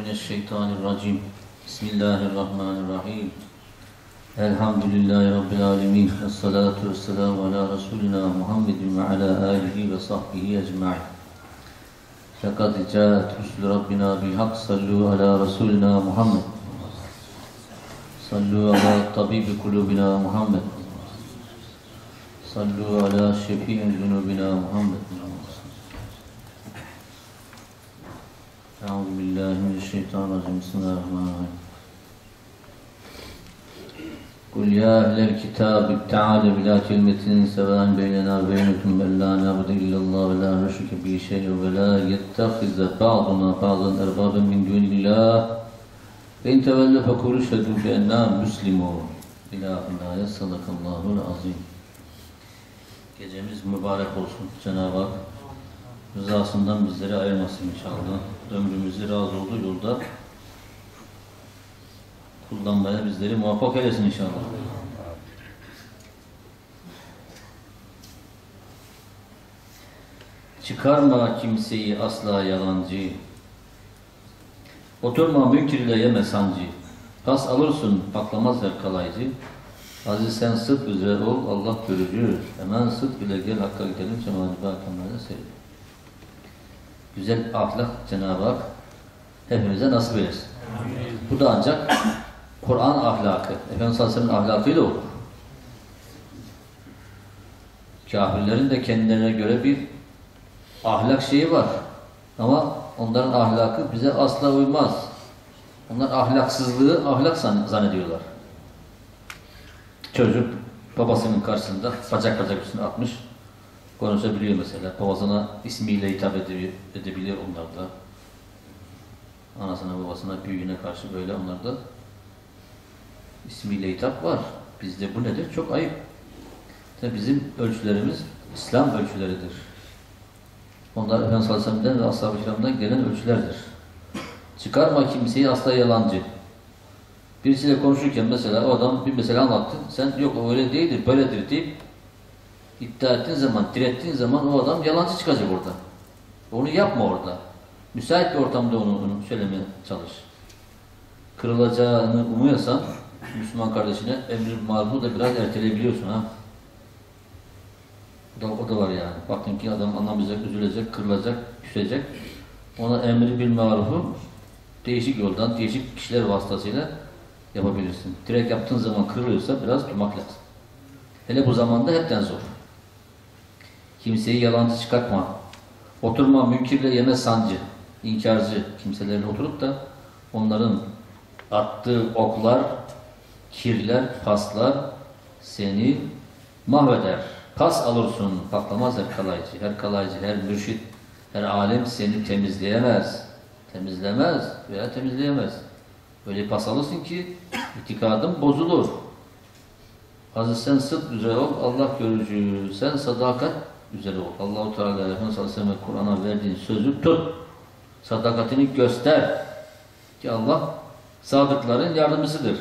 Euzubillahimineşşeytanirracim. Bismillahirrahmanirrahim. Elhamdülillahi Rabbil alemin. Esselatu vesselamu ala Resulina Muhammedin ve ala alihi ve sahbihi ecma'in. Lekad caet rusul Rabbina bilhak sallu ala Resulina Muhammed. Sallu ala tabibi kulubina Muhammed. Sallu ala şefi'in zunubina Muhammed. Euzu billahi mineşşeytanirracim. Bismillahirrahmanirrahim. Kul ya ehlel kitab ta'ale bila kelimetin sevaen beynena ve beynekum ve la na'budu illallah ve la nüşrike bi şey'en ve la yettehize ba'duna ba'dan erbaben min dunillah ve in tevellu fekul şedu bi enna muslimun ilahına yassalakallahul azim Gecemiz mübarek olsun Cenab-ı Hak rızasından bizleri ayırmasın inşallah. Ömrümüzü razı olduğu yolda kullanmaya bizleri muvaffak eylesin inşallah. Çıkarma kimseyi asla yalancı. Oturma münkir ile yeme sancı. Pas alırsın paklamaz her kalaycı. Aziz sen sıdk üzere ol Allah görücü. Hemen sıdk ile gel hakka gidelim cemaat-i bakımlarına seyredin. Güzel ahlak Cenab-ı Hak hepimize nasip eylesin. Bu da ancak Kur'an ahlakı, Efendimiz sallallahu aleyhi ve sellem ahlakıyla olur. Kafirlerin de kendilerine göre bir ahlak şeyi var. Ama onların ahlakı bize asla uymaz. Onlar ahlaksızlığı ahlak zannediyorlar. Çocuk babasının karşısında bacak bacak üstüne atmış. Konuşabiliyor mesela. Babasına ismiyle hitap edebilir onlar da. Anasına babasına büyüğüne karşı böyle onlarda ismiyle hitap var. Bizde bu nedir? Çok ayıp. Tabi bizim ölçülerimiz İslam ölçüleridir. Onlar Efendimiz sallallahu aleyhi ve ashab-ı kiramdan gelen ölçülerdir. Çıkarma kimseyi asla yalancı. Birisiyle konuşurken mesela o adam bir mesele anlattı. Sen yok öyle değildir, böyledir deyip iddia ettiğin zaman, direttiğin zaman o adam yalancı çıkacak orada. Onu yapma orada. Müsait bir ortamda onu, onu söylemeye çalış. Kırılacağını umuyorsan Müslüman kardeşine emri marufu da biraz erteleyebiliyorsun ha. O da, o da var yani. Baktın ki adam anlamayacak, üzülecek, kırılacak, küsecek. Ona emri bil marufu değişik yoldan, değişik kişiler vasıtasıyla yapabilirsin. Direkt yaptığın zaman kırılıyorsa biraz durmak lazım. Hele bu zamanda hepten zor. Kimseyi yalancı çıkartma. Oturma münkirle yeme sancı. İnkarcı kimselerin oturup da onların attığı oklar, kirler, paslar seni mahveder. Pas alırsın, patlamaz her kalaycı. Her kalaycı, her mürşit, her alim seni temizleyemez. Temizlemez veya temizleyemez. Öyle pas alırsın ki itikadın bozulur. Aziz sen sıdk üzere ol, Allah görücü. Sen sadakat üzere ol. Allahu Teala Efendimiz Aleyhisselam Kur'an'a verdiğin sözü tut. Sadakatini göster. Ki Allah sadıkların yardımcısıdır.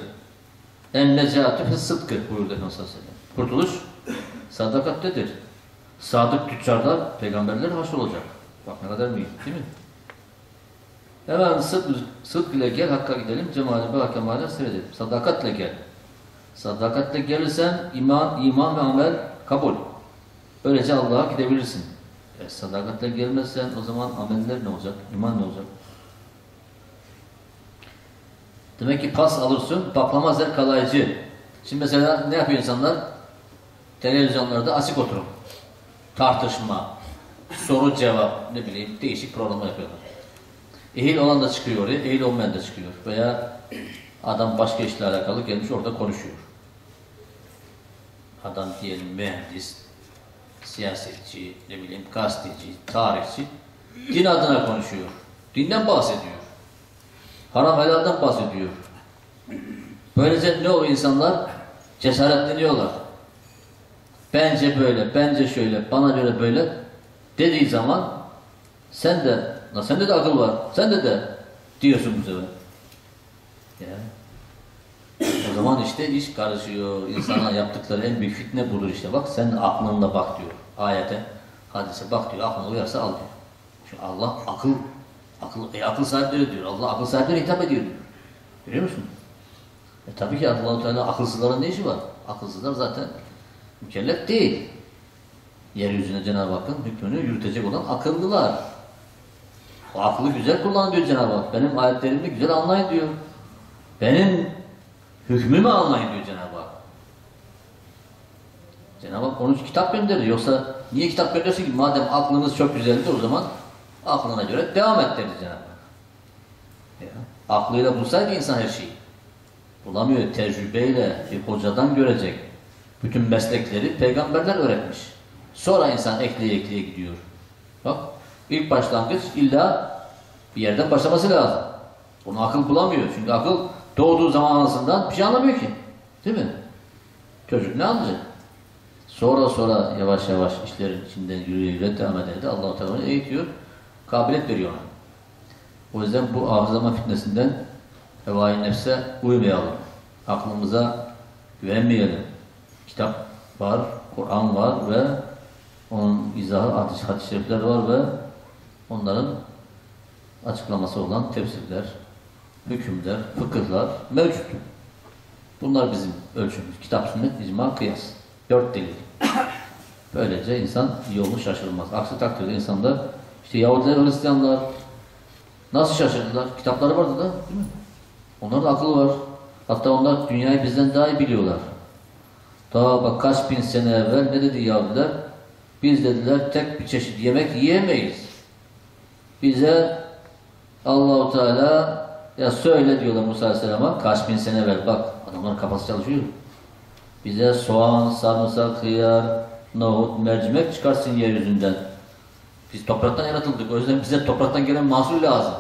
En necatü fis sıdkı buyurdu Efendimiz Aleyhisselam. Kurtuluş sadakattedir. Sadık tüccarlar peygamberler haşr olacak. Bak ne kadar büyük değil mi? Hemen sıdk, sıdk ile gel, hakka gidelim, cemali bak kemale. Sadakatle gel. Sadakatle gelirsen iman, iman ve amel kabul. Böylece Allah'a gidebilirsin. E, sadakatle gelmezsen o zaman ameller ne olacak? İman ne olacak? Demek ki pas alırsın, patlamaz her kalaycı. Şimdi mesela ne yapıyor insanlar? Televizyonlarda açık oturum. Tartışma, soru cevap, ne bileyim değişik programlar yapıyorlar. Ehil olan da çıkıyor oraya, ehil olmayan da çıkıyor. Veya adam başka işle alakalı gelmiş orada konuşuyor. Adam diyelim mühendis, siyasetçi, ne bileyim gazeteci, tarihçi, din adına konuşuyor. Dinden bahsediyor. Haram helalden bahsediyor. Böylece ne o insanlar? Cesaretleniyorlar. Bence böyle, bence şöyle, bana göre böyle dediği zaman sen de, sende de akıl var, sende de diyorsun bu sefer. Ya. O zaman işte iş karışıyor. İnsana yaptıkları en büyük fitne budur işte. Bak sen aklınla bak diyor. Ayete, hadise bak diyor. Aklına uyarsa al diyor. Çünkü Allah akıl Akıl, e, akıl sahipleri diyor. Allah akıl sahiplerine hitap ediyor diyor. Görüyor musun? E tabii ki allah Teala akılsızların ne işi var? Akılsızlar zaten mükellef değil. Yeryüzüne Cenab-ı Hakk'ın hükmünü yürütecek olan akıllılar. O aklı güzel kullan diyor Cenab-ı Hak. Benim ayetlerimi güzel anlayın diyor. Benim hükmümü anlayın diyor Cenab-ı Hak. Cenab-ı Hak onun için kitap gönderir. Yoksa niye kitap göndersin ki? Madem aklınız çok güzeldir o zaman aklına göre devam et dedi Cenab-ı Hak. Ya, aklıyla bulsaydı insan her şeyi. Bulamıyor. Tecrübeyle bir hocadan görecek. Bütün meslekleri peygamberler öğretmiş. Sonra insan ekleye ekleye gidiyor. Bak ilk başlangıç illa bir yerden başlaması lazım. Bunu akıl bulamıyor. Çünkü akıl doğduğu zaman anasından bir şey anlamıyor ki. Değil mi? Çocuk ne anlayacak? Sonra sonra yavaş yavaş işlerin içinden yürüye yürüye devam eder de Allah-u Teala eğitiyor. Kabiliyet veriyor ona. O yüzden bu ahir fitnesinden hevai nefse uymayalım. Aklımıza güvenmeyelim. Kitap var, Kur'an var ve onun izahı, hadis-i şerifler var ve onların açıklaması olan tefsirler, hükümler, fıkıhlar mevcut. Bunlar bizim ölçümüz. Kitap, sünnet, icma, kıyas. Dört delil. Böylece insan yolunu şaşırmaz. Aksi takdirde insanlar işte Yahudiler, Hristiyanlar nasıl şaşırdılar? Kitapları vardı da değil mi? Onların akıllı var. Hatta onlar dünyayı bizden daha iyi biliyorlar. Daha bak kaç bin sene evvel ne dedi Yahudiler? Biz dediler tek bir çeşit yemek yiyemeyiz. Bize Allahu Teala ya söyle diyorlar Musa Aleyhisselam'a kaç bin sene evvel bak adamların kafası çalışıyor. Bize soğan, sarımsak, hıyar, nohut, mercimek çıkarsın yeryüzünden. Biz topraktan yaratıldık. O yüzden bize topraktan gelen mahsul lazım.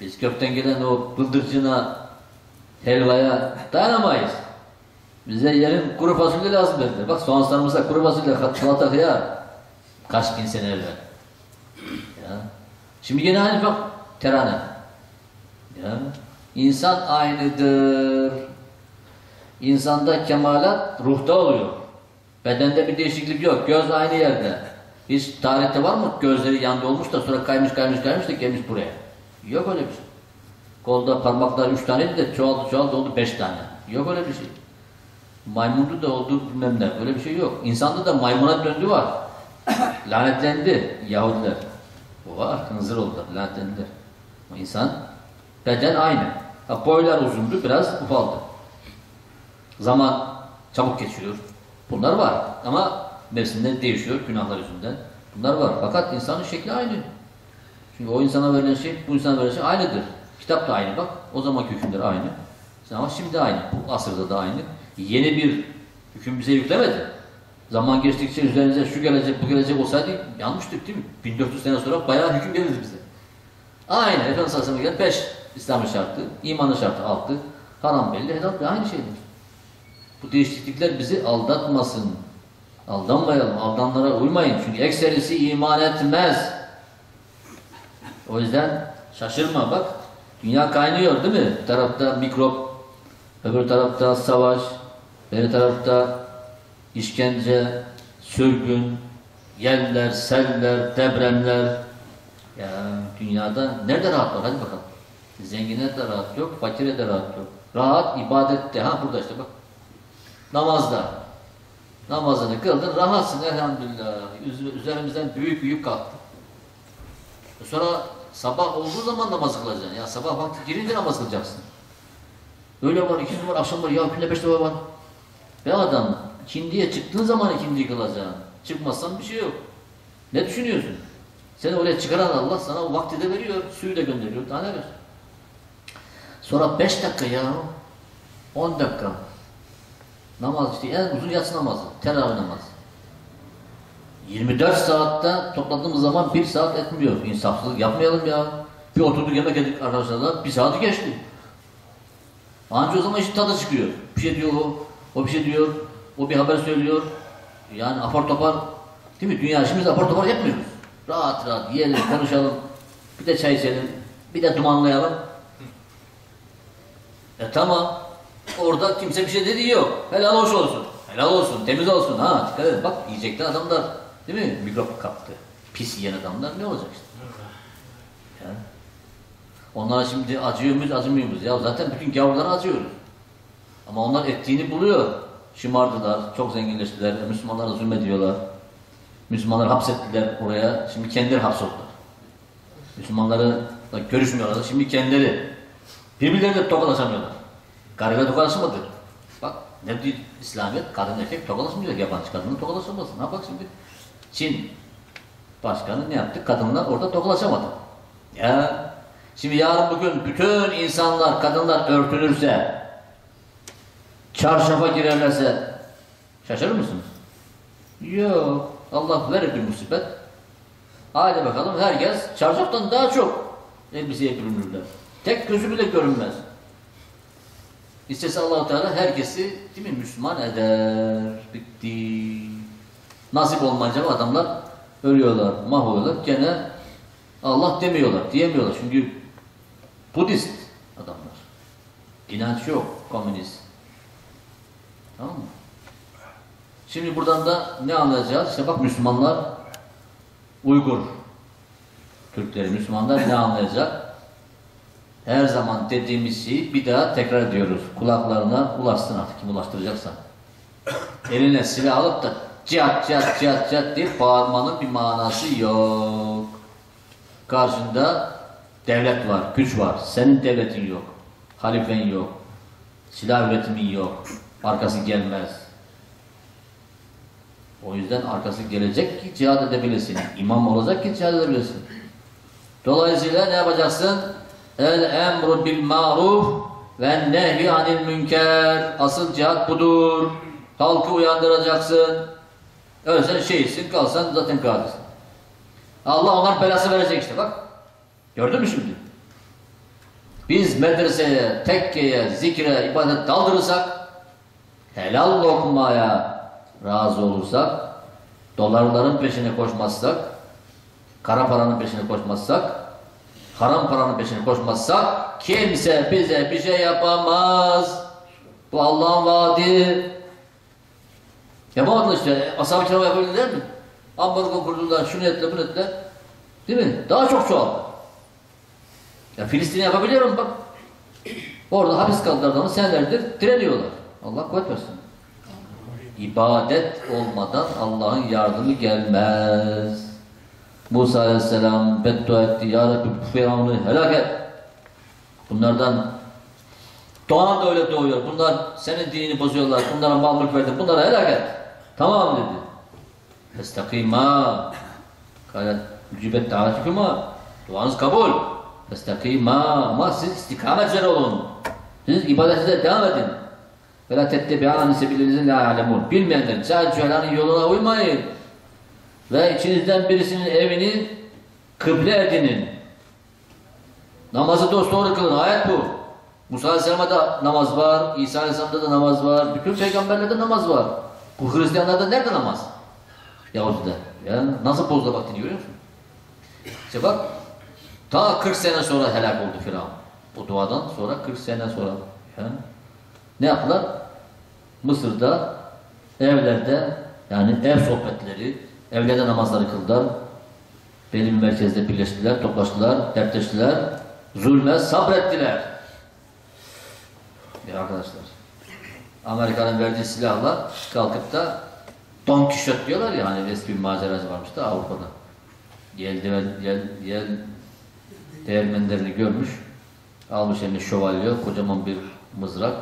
Biz kökten gelen o bıldırcına, helvaya dayanamayız. Bize yerin kuru fasulye lazım dediler. Bak soğan sarımsak, kuru fasulye, salata, hıyar. Kaç bin sene evvel. Ya. Şimdi yine aynı bak terane. Ya. İnsan aynıdır. İnsanda kemalat ruhta oluyor. Bedende bir değişiklik yok. Göz aynı yerde. Hiç tarihte var mı gözleri yandı olmuş da sonra kaymış kaymış kaymış da gelmiş buraya. Yok öyle bir şey. Kolda parmaklar üç taneydi de çoğaldı çoğaldı oldu beş tane. Yok öyle bir şey. Maymundu da oldu bilmem ne. Öyle bir şey yok. İnsanda da maymuna döndü var. Lanetlendi Yahudiler. Bu var. Hınzır oldu. Lanetlendiler. Ama insan beden aynı. Ha, boylar uzundu biraz ufaldı. Zaman çabuk geçiyor. Bunlar var. Ama mevsimler değişiyor günahlar yüzünden. Bunlar var. Fakat insanın şekli aynı. Çünkü o insana verilen şey, bu insana verilen şey aynıdır. Kitap da aynı bak. O zamanki hükümler aynı. Ama şimdi aynı. Bu asırda da aynı. Yeni bir hüküm bize yüklemedi. Zaman geçtikçe üzerinize şu gelecek, bu gelecek olsaydı yanmıştık değil mi? 1400 sene sonra bayağı hüküm gelirdi bize. Aynı. Efendimiz Aleyhisselam'a gelen 5 İslam'ın şartı, imanın şartı 6, haram belli, helal belli. Aynı şeydir. Bu değişiklikler bizi aldatmasın. Aldanmayalım. Aldanlara uymayın. Çünkü ekserisi iman etmez. O yüzden şaşırma bak. Dünya kaynıyor değil mi? Bir tarafta mikrop, öbür tarafta savaş, bir tarafta işkence, sürgün, yeller, seller, depremler. Ya dünyada nerede rahat var? Hadi bakalım. Zengine de rahat yok, fakire de rahat yok. Rahat ibadette. Ha burada işte bak. Namazda. Namazını kıldın, rahatsın elhamdülillah. Üzerimizden büyük büyük kalktı. Sonra sabah olduğu zaman namaz kılacaksın. Ya sabah vakti girince namaz kılacaksın. Öyle var, ikindi var, akşam var, ya günde beş defa var. Be adam, ikindiye çıktığın zaman ikindiyi kılacaksın. Çıkmazsan bir şey yok. Ne düşünüyorsun? Seni oraya çıkaran Allah sana o vakti de veriyor, suyu da gönderiyor, daha ne ver? Sonra beş dakika ya, on dakika. Namaz işte en uzun yatsı namazı, teravih namazı. 24 saatte topladığımız zaman bir saat etmiyor. İnsafsızlık yapmayalım ya. Bir oturduk yemek yedik arkadaşlarla bir saati geçti. Anca o zaman işte tadı çıkıyor. Bir şey diyor o, o bir şey diyor, o bir haber söylüyor. Yani apar topar, değil mi? Dünya işimizi apar topar yapmıyoruz. Rahat rahat yiyelim, konuşalım, bir de çay içelim, bir de dumanlayalım. E tamam, orada kimse bir şey dediği yok. Helal hoş olsun, helal olsun, temiz olsun. Ha dikkat edin bak yiyecekler adamlar Değil mi? Mikrop kaptı. Pis yiyen adamlar ne olacak işte? Ya. Onlara şimdi acıyor muyuz, acımıyor muyuz? Ya zaten bütün gavurlara acıyoruz. Ama onlar ettiğini buluyor. Şımardılar, çok zenginleştiler, Müslümanlara zulmediyorlar. Müslümanları hapsettiler oraya, şimdi kendileri hapsoldular. Müslümanları görüşmüyorlar, şimdi kendileri. Birbirleriyle tokalaşamıyorlar. Karıyla tokalaşamadı. Bak ne diyor İslamiyet? Kadın erkek tokalaşmıyor. Yabancı kadınla tokalaşamazsın. Ha bak şimdi Çin başkanı ne yaptı? Kadınlar orada tokalaşamadı. Ya şimdi yarın bugün bütün insanlar, kadınlar örtülürse çarşafa girerlerse şaşırır mısınız? Yok. Allah verir bir musibet. Haydi bakalım herkes çarşaftan daha çok elbiseye bürünürler. Tek gözü bile görünmez. İstese allah Teala herkesi değil mi, Müslüman eder. Bitti. Nasip olmayınca adamlar ölüyorlar, mahvoluyorlar. Gene Allah demiyorlar, diyemiyorlar. Çünkü Budist adamlar. İnanç yok, komünist. Tamam mı? Şimdi buradan da ne anlayacağız? İşte bak Müslümanlar Uygur Türkleri, Müslümanlar ne anlayacak? Her zaman dediğimiz şeyi bir daha tekrar ediyoruz. Kulaklarına ulaşsın artık kim ulaştıracaksa. Eline silah alıp da cihat cihat cihat cihat diye bağırmanın bir manası yok. Karşında devlet var, güç var. Senin devletin yok. Halifen yok. Silah üretimin yok. Arkası gelmez. O yüzden arkası gelecek ki cihad edebilirsin. İmam olacak ki cihad edebilirsin. Dolayısıyla ne yapacaksın? El emru bil maruf ve nehy anil münker. Asıl cihat budur. Halkı uyandıracaksın. Ölsen şeysin, kalsan zaten gazisin. Allah onlar belası verecek işte bak. Gördün mü şimdi? Biz medreseye, tekkeye, zikre, ibadet daldırırsak, helal lokmaya razı olursak, dolarların peşine koşmazsak, kara paranın peşine koşmazsak, haram paranın peşine koşmazsak, kimse bize bir şey yapamaz. Bu Allah'ın vaadi. Yapamadılar işte. Ashab-ı kiram yapabildiler mi? Ambargo kurdular, şunu ettiler, bunu ettiler. Değil mi? Daha çok çoğaldı. Ya Filistin'i yapabiliyorum bak. Orada hapis kaldılar adamı senelerdir direniyorlar. Allah kuvvet versin. İbadet olmadan Allah'ın yardımı gelmez. Musa aleyhisselam beddua etti. Ya Rabbi bu Firavun'u helak et. Bunlardan doğan da öyle doğuyor. Bunlar senin dinini bozuyorlar. Bunlara mal mülk verdin. Bunlara helak et. Tamam dedi. Festakima. Kale cübet da'atikuma. Duanız kabul. Festakima. Ama siz istikamet üzere olun. Siz ibadetinize devam edin. Ve la tettebi'ani sebilinizi la alemun. Bilmeyenler cahil yoluna uymayın. Ve içinizden birisinin evini kıble edinin. Namazı dosdoğru kılın. Ayet bu. Musa Aleyhisselam'da da namaz var. İsa Aleyhisselam'da da namaz var. Bütün peygamberlerde namaz var. Bu Hristiyanlarda nerede namaz? Yahudi'de. Ya nasıl bozdu vaktini görüyor musun? İşte bak ta 40 sene sonra helak oldu Firavun. Bu duadan sonra 40 sene sonra. Ya. Ne yaptılar? Mısır'da evlerde yani ev sohbetleri, evlerde namazları kıldılar. Bir merkezde birleştiler, toplaştılar, dertleştiler. Zulme sabrettiler. Ya arkadaşlar. Amerika'nın verdiği silahla kalkıp da Don Kişot diyorlar ya hani bir maceracı varmış da Avrupa'da. Yel, yel, yel, yel değermenlerini görmüş. Almış eline şövalye, kocaman bir mızrak.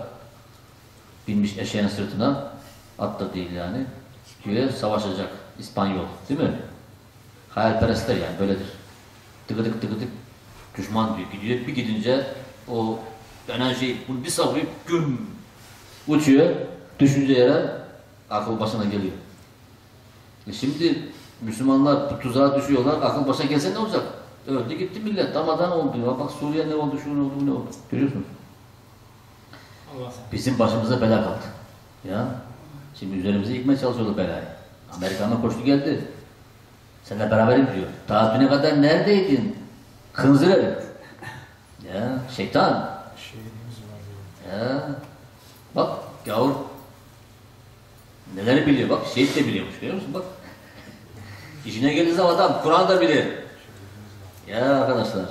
Binmiş eşeğin sırtına. At da değil yani. Diyor savaşacak. İspanyol. Değil mi? Hayalperestler yani böyledir. Tıkıdık tıkıdık düşman diyor. Gidiyor. Bir gidince o şey bunu bir savuruyor. Güm. Uçuyor. Düşünce yere akıl başına geliyor. E şimdi Müslümanlar bu tuzağa düşüyorlar. Akıl başa gelse ne olacak? Öldü gitti millet. Damadan oldu. Ya bak Suriye ne oldu, şu ne oldu, ne oldu. Görüyorsunuz. Bizim başımıza bela kaldı. Ya. Şimdi üzerimize yıkmaya çalışıyorlar belayı. Amerikan'la koştu geldi. Seninle beraberim diyor. Daha düne kadar neredeydin? Hınzır herif. Ya şeytan. şehidimiz var diyor. Ya. Bak gavur neler biliyor bak şehit de biliyormuş görüyor musun bak. İşine geldiği zaman adam Kur'an da bilir. Ya arkadaşlar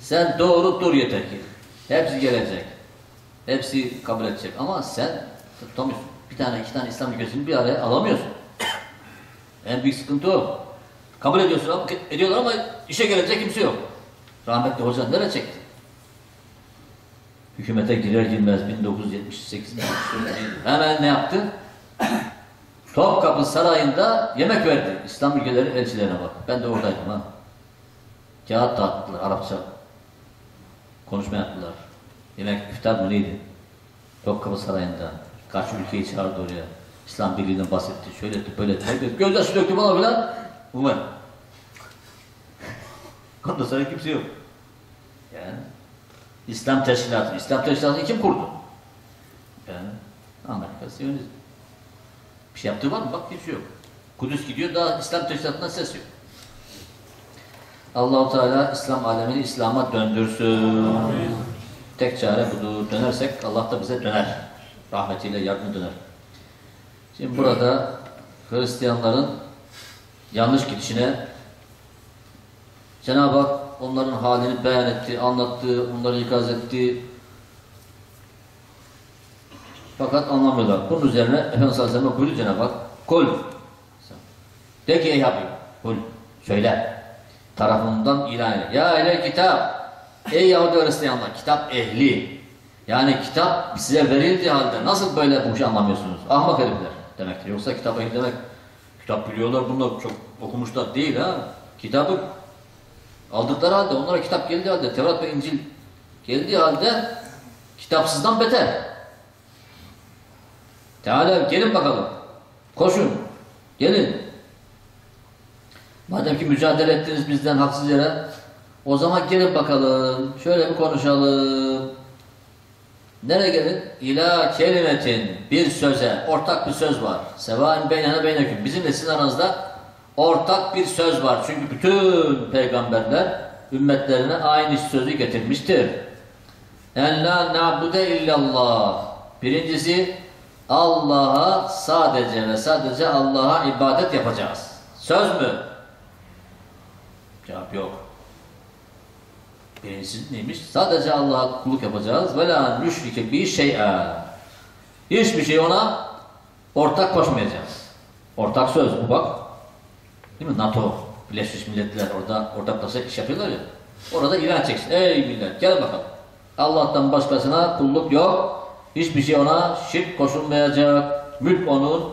Sen doğru dur yeter ki. Hepsi gelecek. Hepsi kabul edecek. Ama sen tutamıyorsun. Tane iki tane İslam ülkesini bir araya alamıyorsun. En büyük sıkıntı o. Kabul ediyorsun ediyorlar ama işe gelecek kimse yok. Rahmetli hoca nereye çekti? Hükümete girer girmez 1978 hemen ne yaptı? Topkapı Sarayı'nda yemek verdi. İslam ülkeleri elçilerine bak. Ben de oradaydım ha. Kağıt dağıttılar Arapça. Konuşma yaptılar. Yemek iftar mı neydi? Topkapı Sarayı'nda. Kaç ülkeyi çağırdı oraya. İslam Birliği'nden bahsetti. Şöyle etti, böyle etti. Gözyaşı döktü bana filan. Umar. Ondan sonra kimse yok. Yani İslam Teşkilatı. İslam Teşkilatı'nı kim kurdu? Yani Amerika Siyonizm. Bir şey yaptığı var mı? Bak hiç yok. Kudüs gidiyor daha İslam Teşkilatı'ndan ses yok. Allahu Teala İslam alemini İslam'a döndürsün. Tek çare budur. Dönersek Allah da bize döner. Rahmetiyle yardım döner. Şimdi burada Hristiyanların yanlış gidişine Cenab-ı Hak onların halini beyan etti, anlattı, onları ikaz etti. Fakat anlamıyorlar. Bunun üzerine Efendimiz Aleyhisselam'a buyurdu Cenab-ı Hak. Kul. De ki ey Habib. Kul. Söyle. Tarafından ilan eyle. Ya eyle kitap. Ey Yahudi Hristiyanlar. Kitap ehli. Yani kitap size verildiği halde nasıl böyle bu işi anlamıyorsunuz? Ahmak herifler demektir. Yoksa ehli demek kitap biliyorlar bunlar çok okumuşlar değil ha. Kitabı aldıkları halde onlara kitap geldiği halde Tevrat ve İncil geldiği halde kitapsızdan beter. Teala gelin bakalım. Koşun. Gelin. Madem ki mücadele ettiniz bizden haksız yere o zaman gelin bakalım. Şöyle bir konuşalım. Nereye gelin? İla kelimetin bir söze, ortak bir söz var. Sevain beynene beyneküm. Bizimle sizin aranızda ortak bir söz var. Çünkü bütün peygamberler ümmetlerine aynı sözü getirmiştir. En la na'bude illallah. Birincisi Allah'a sadece ve sadece Allah'a ibadet yapacağız. Söz mü? Cevap yok. Birincisi neymiş? Sadece Allah'a kulluk yapacağız. Ve la nüşrike bir şey'a. Hiçbir şey ona ortak koşmayacağız. Ortak söz bu bak. Değil mi? NATO, Birleşmiş Milletler orada ortaklaşa iş yapıyorlar ya. Orada ilan çeksin. Ey millet gel bakalım. Allah'tan başkasına kulluk yok. Hiçbir şey ona şirk koşulmayacak. Mülk onun,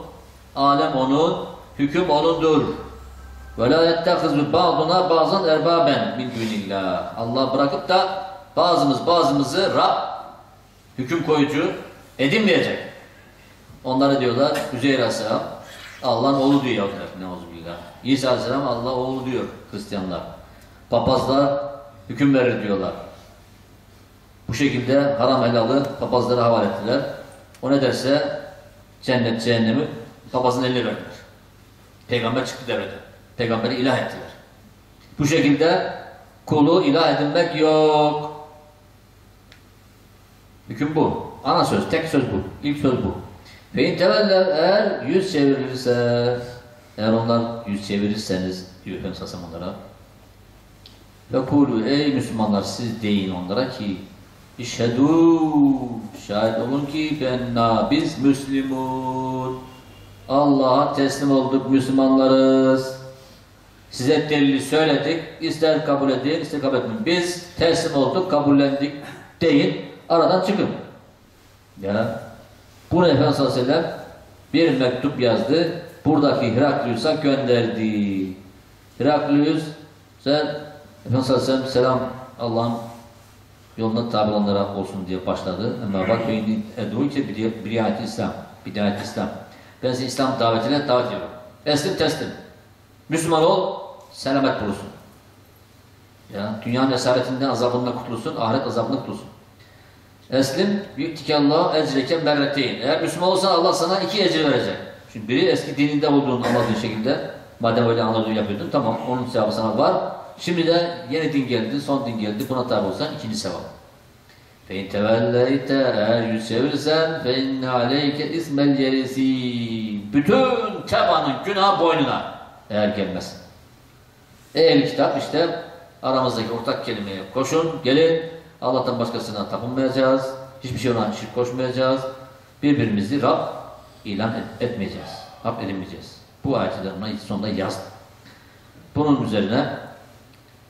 alem onun, hüküm onundur. Ve la yettehizu ba'duna bazan erbaben min dunillah. Allah bırakıp da bazımız bazımızı Rab hüküm koyucu edinmeyecek. Onlara diyorlar Üzeyr Aleyhisselam Allah'ın oğlu diyor Yahudiler. Neuzubillah. İsa Aleyhisselam Allah oğlu diyor Hristiyanlar. Papazlar hüküm verir diyorlar. Bu şekilde haram helalı papazlara havale ettiler. O ne derse cennet cehennemi papazın eline verdiler. Peygamber çıktı devrede. Peygamberi ilah ettiler. Bu şekilde kulu ilah edinmek yok. Hüküm bu. Ana söz, tek söz bu. İlk söz bu. Ve inteveller eğer yüz çevirirse eğer onlar yüz çevirirseniz diyor Hasan onlara ve kulu ey Müslümanlar siz deyin onlara ki İşhedû şahit olun ki benna biz Müslümun Allah'a teslim olduk Müslümanlarız. Size delili söyledik. ister kabul edin, ister kabul etmeyin. Biz teslim olduk, kabullendik deyin. Aradan çıkın. Ya bunu Efendimiz sallallahu aleyhi bir mektup yazdı. Buradaki Heraklius'a gönderdi. Heraklius sen Efendimiz sallallahu selam Allah'ın yoluna tabi olanlara olsun diye başladı. Ama bak beyni edûke biriyat İslam, bidayet İslam. Ben size İslam davetine davet ediyorum. Eslim teslim. Müslüman ol, selamet bulursun. Ya, dünyanın esaretinden, azabından kurtulursun, ahiret azabından kurtulursun. Eslim, yüktikallahu ecreke merreteyn. Eğer Müslüman olsan Allah sana iki ecir verecek. Şimdi biri eski dininde olduğunu anladığın şekilde, madem öyle anladığını yapıyordun, tamam onun sevabı sana var. Şimdi de yeni din geldi, son din geldi, buna tabi olsan ikinci sevap. فَاِنْ تَوَلَّيْتَ Eğer yüz çevirirsen فَاِنَّ عَلَيْكَ اِسْمَ الْيَرِس۪ينَ Bütün tebanın günah boynuna eğer gelmez. Ehl kitap işte aramızdaki ortak kelimeye koşun, gelin. Allah'tan başkasına tapınmayacağız. Hiçbir şey ona şirk koşmayacağız. Birbirimizi Rab ilan et- etmeyeceğiz. Rab edinmeyeceğiz. Bu ayetleri sonunda yazdı. Bunun üzerine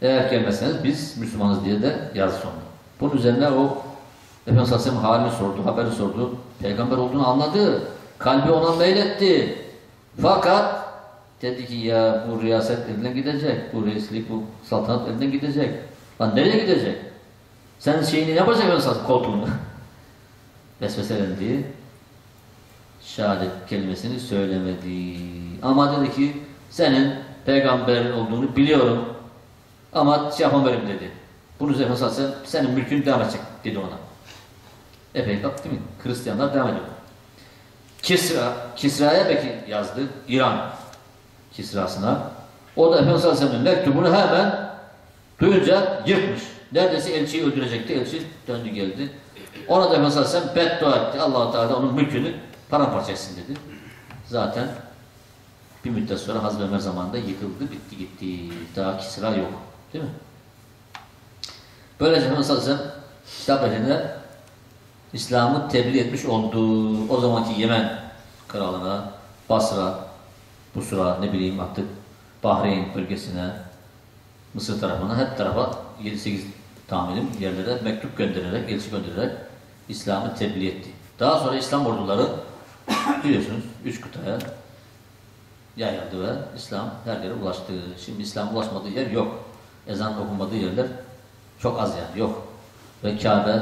eğer gelmezseniz biz Müslümanız diye de yazdı sonunda. Bunun üzerine o Efendimiz Aleyhisselam halini sordu, haberi sordu. Peygamber olduğunu anladı. Kalbi ona meyletti. Fakat dedi ki ya bu riyaset elinden gidecek. Bu reislik, bu saltanat elinden gidecek. Lan nereye gidecek? Sen şeyini yapacak Efendimiz koltuğunu. Vesveselendi. Şehadet kelimesini söylemedi. Ama dedi ki senin peygamberin olduğunu biliyorum. Ama şey yapamıyorum dedi. Bunun üzerine sen, senin mülkün devam edecek dedi ona. Epey bak değil mi? Hristiyanlar devam ediyor. Kisra, Kisra'ya belki yazdı. İran Kisra'sına. O da Efendimiz Aleyhisselam'ın mektubunu hemen duyunca yırtmış. Neredeyse elçiyi öldürecekti. Elçi döndü geldi. Ona da Efendimiz Aleyhisselam beddua etti. allah Teala onun mülkünü paramparça etsin dedi. Zaten bir müddet sonra Hazreti Ömer zamanında yıkıldı, bitti gitti. Daha Kisra yok. Değil mi? Böylece Efendimiz Aleyhisselam kitap İslam'ı tebliğ etmiş olduğu o zamanki Yemen kralına, Basra, Busra, ne bileyim artık Bahreyn bölgesine, Mısır tarafına, hep tarafa 7-8 tahminim yerlere mektup göndererek, elçi göndererek İslam'ı tebliğ etti. Daha sonra İslam orduları biliyorsunuz üç kıtaya yayıldı ve İslam her yere ulaştı. Şimdi İslam ulaşmadığı yer yok. Ezan okunmadığı yerler çok az yani yok. Ve Kabe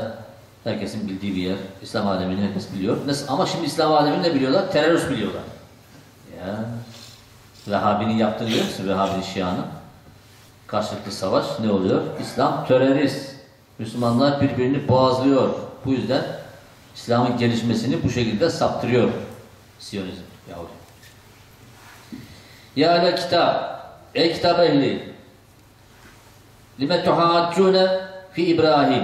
herkesin bildiği bir yer. İslam alemini herkes biliyor. Ama şimdi İslam alemini de biliyorlar, terörist biliyorlar. Ya. Vehhabi'nin yaptığı biliyor musun? Vehhabi'nin Şia'nın. Karşılıklı savaş ne oluyor? İslam terörist. Müslümanlar birbirini boğazlıyor. Bu yüzden İslam'ın gelişmesini bu şekilde saptırıyor. Siyonizm. Yahudi. Ya ala kitap. Ey kitap ehli. Lime tuhaccune fi İbrahim.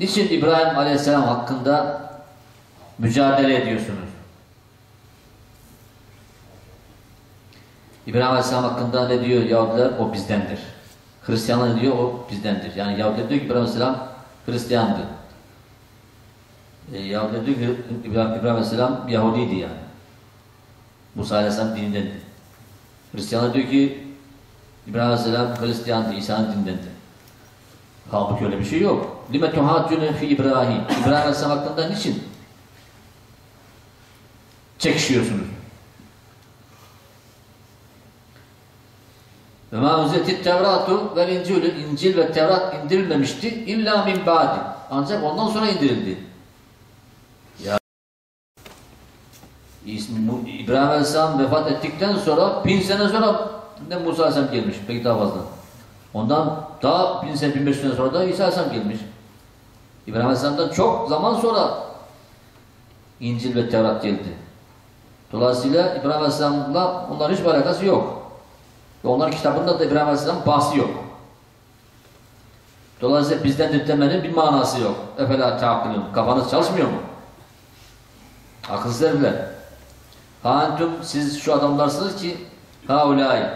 Niçin İbrahim Aleyhisselam hakkında mücadele ediyorsunuz? İbrahim Aleyhisselam hakkında ne diyor Yahudiler? O bizdendir. Hristiyanlar ne diyor? O bizdendir. Yani Yahudiler diyor ki İbrahim Aleyhisselam Hristiyandı. E, Yahudiler diyor ki İbrahim, İbrahim Aleyhisselam Yahudiydi yani. Musa Aleyhisselam dinindendi. Hristiyanlar diyor ki İbrahim Aleyhisselam Hristiyandı, İsa'nın dinindendi. Halbuki öyle bir şey yok. Lime tuhaccune fi İbrahim. İbrahim Aleyhisselam hakkında niçin çekişiyorsunuz? Ve ma uzetit tevratu ve incilü İncil ve Tevrat indirilmemişti illa min ba'di. Ancak ondan sonra indirildi. Ya İbrahim Aleyhisselam vefat ettikten sonra bin sene sonra ne Musa Aleyhisselam gelmiş. Peki daha fazla. Ondan daha bin sene, bin beş sene sonra da İsa Aleyhisselam gelmiş. İbrahim Aleyhisselam'dan çok zaman sonra İncil ve Tevrat geldi. Dolayısıyla İbrahim Aleyhisselam'la onların hiçbir alakası yok. Ve onların kitabında da İbrahim Aleyhisselam bahsi yok. Dolayısıyla bizden demenin bir manası yok. Efela ta'kılın. Kafanız çalışmıyor mu? Akılsız herifler. Ha entum siz şu adamlarsınız ki haulâi.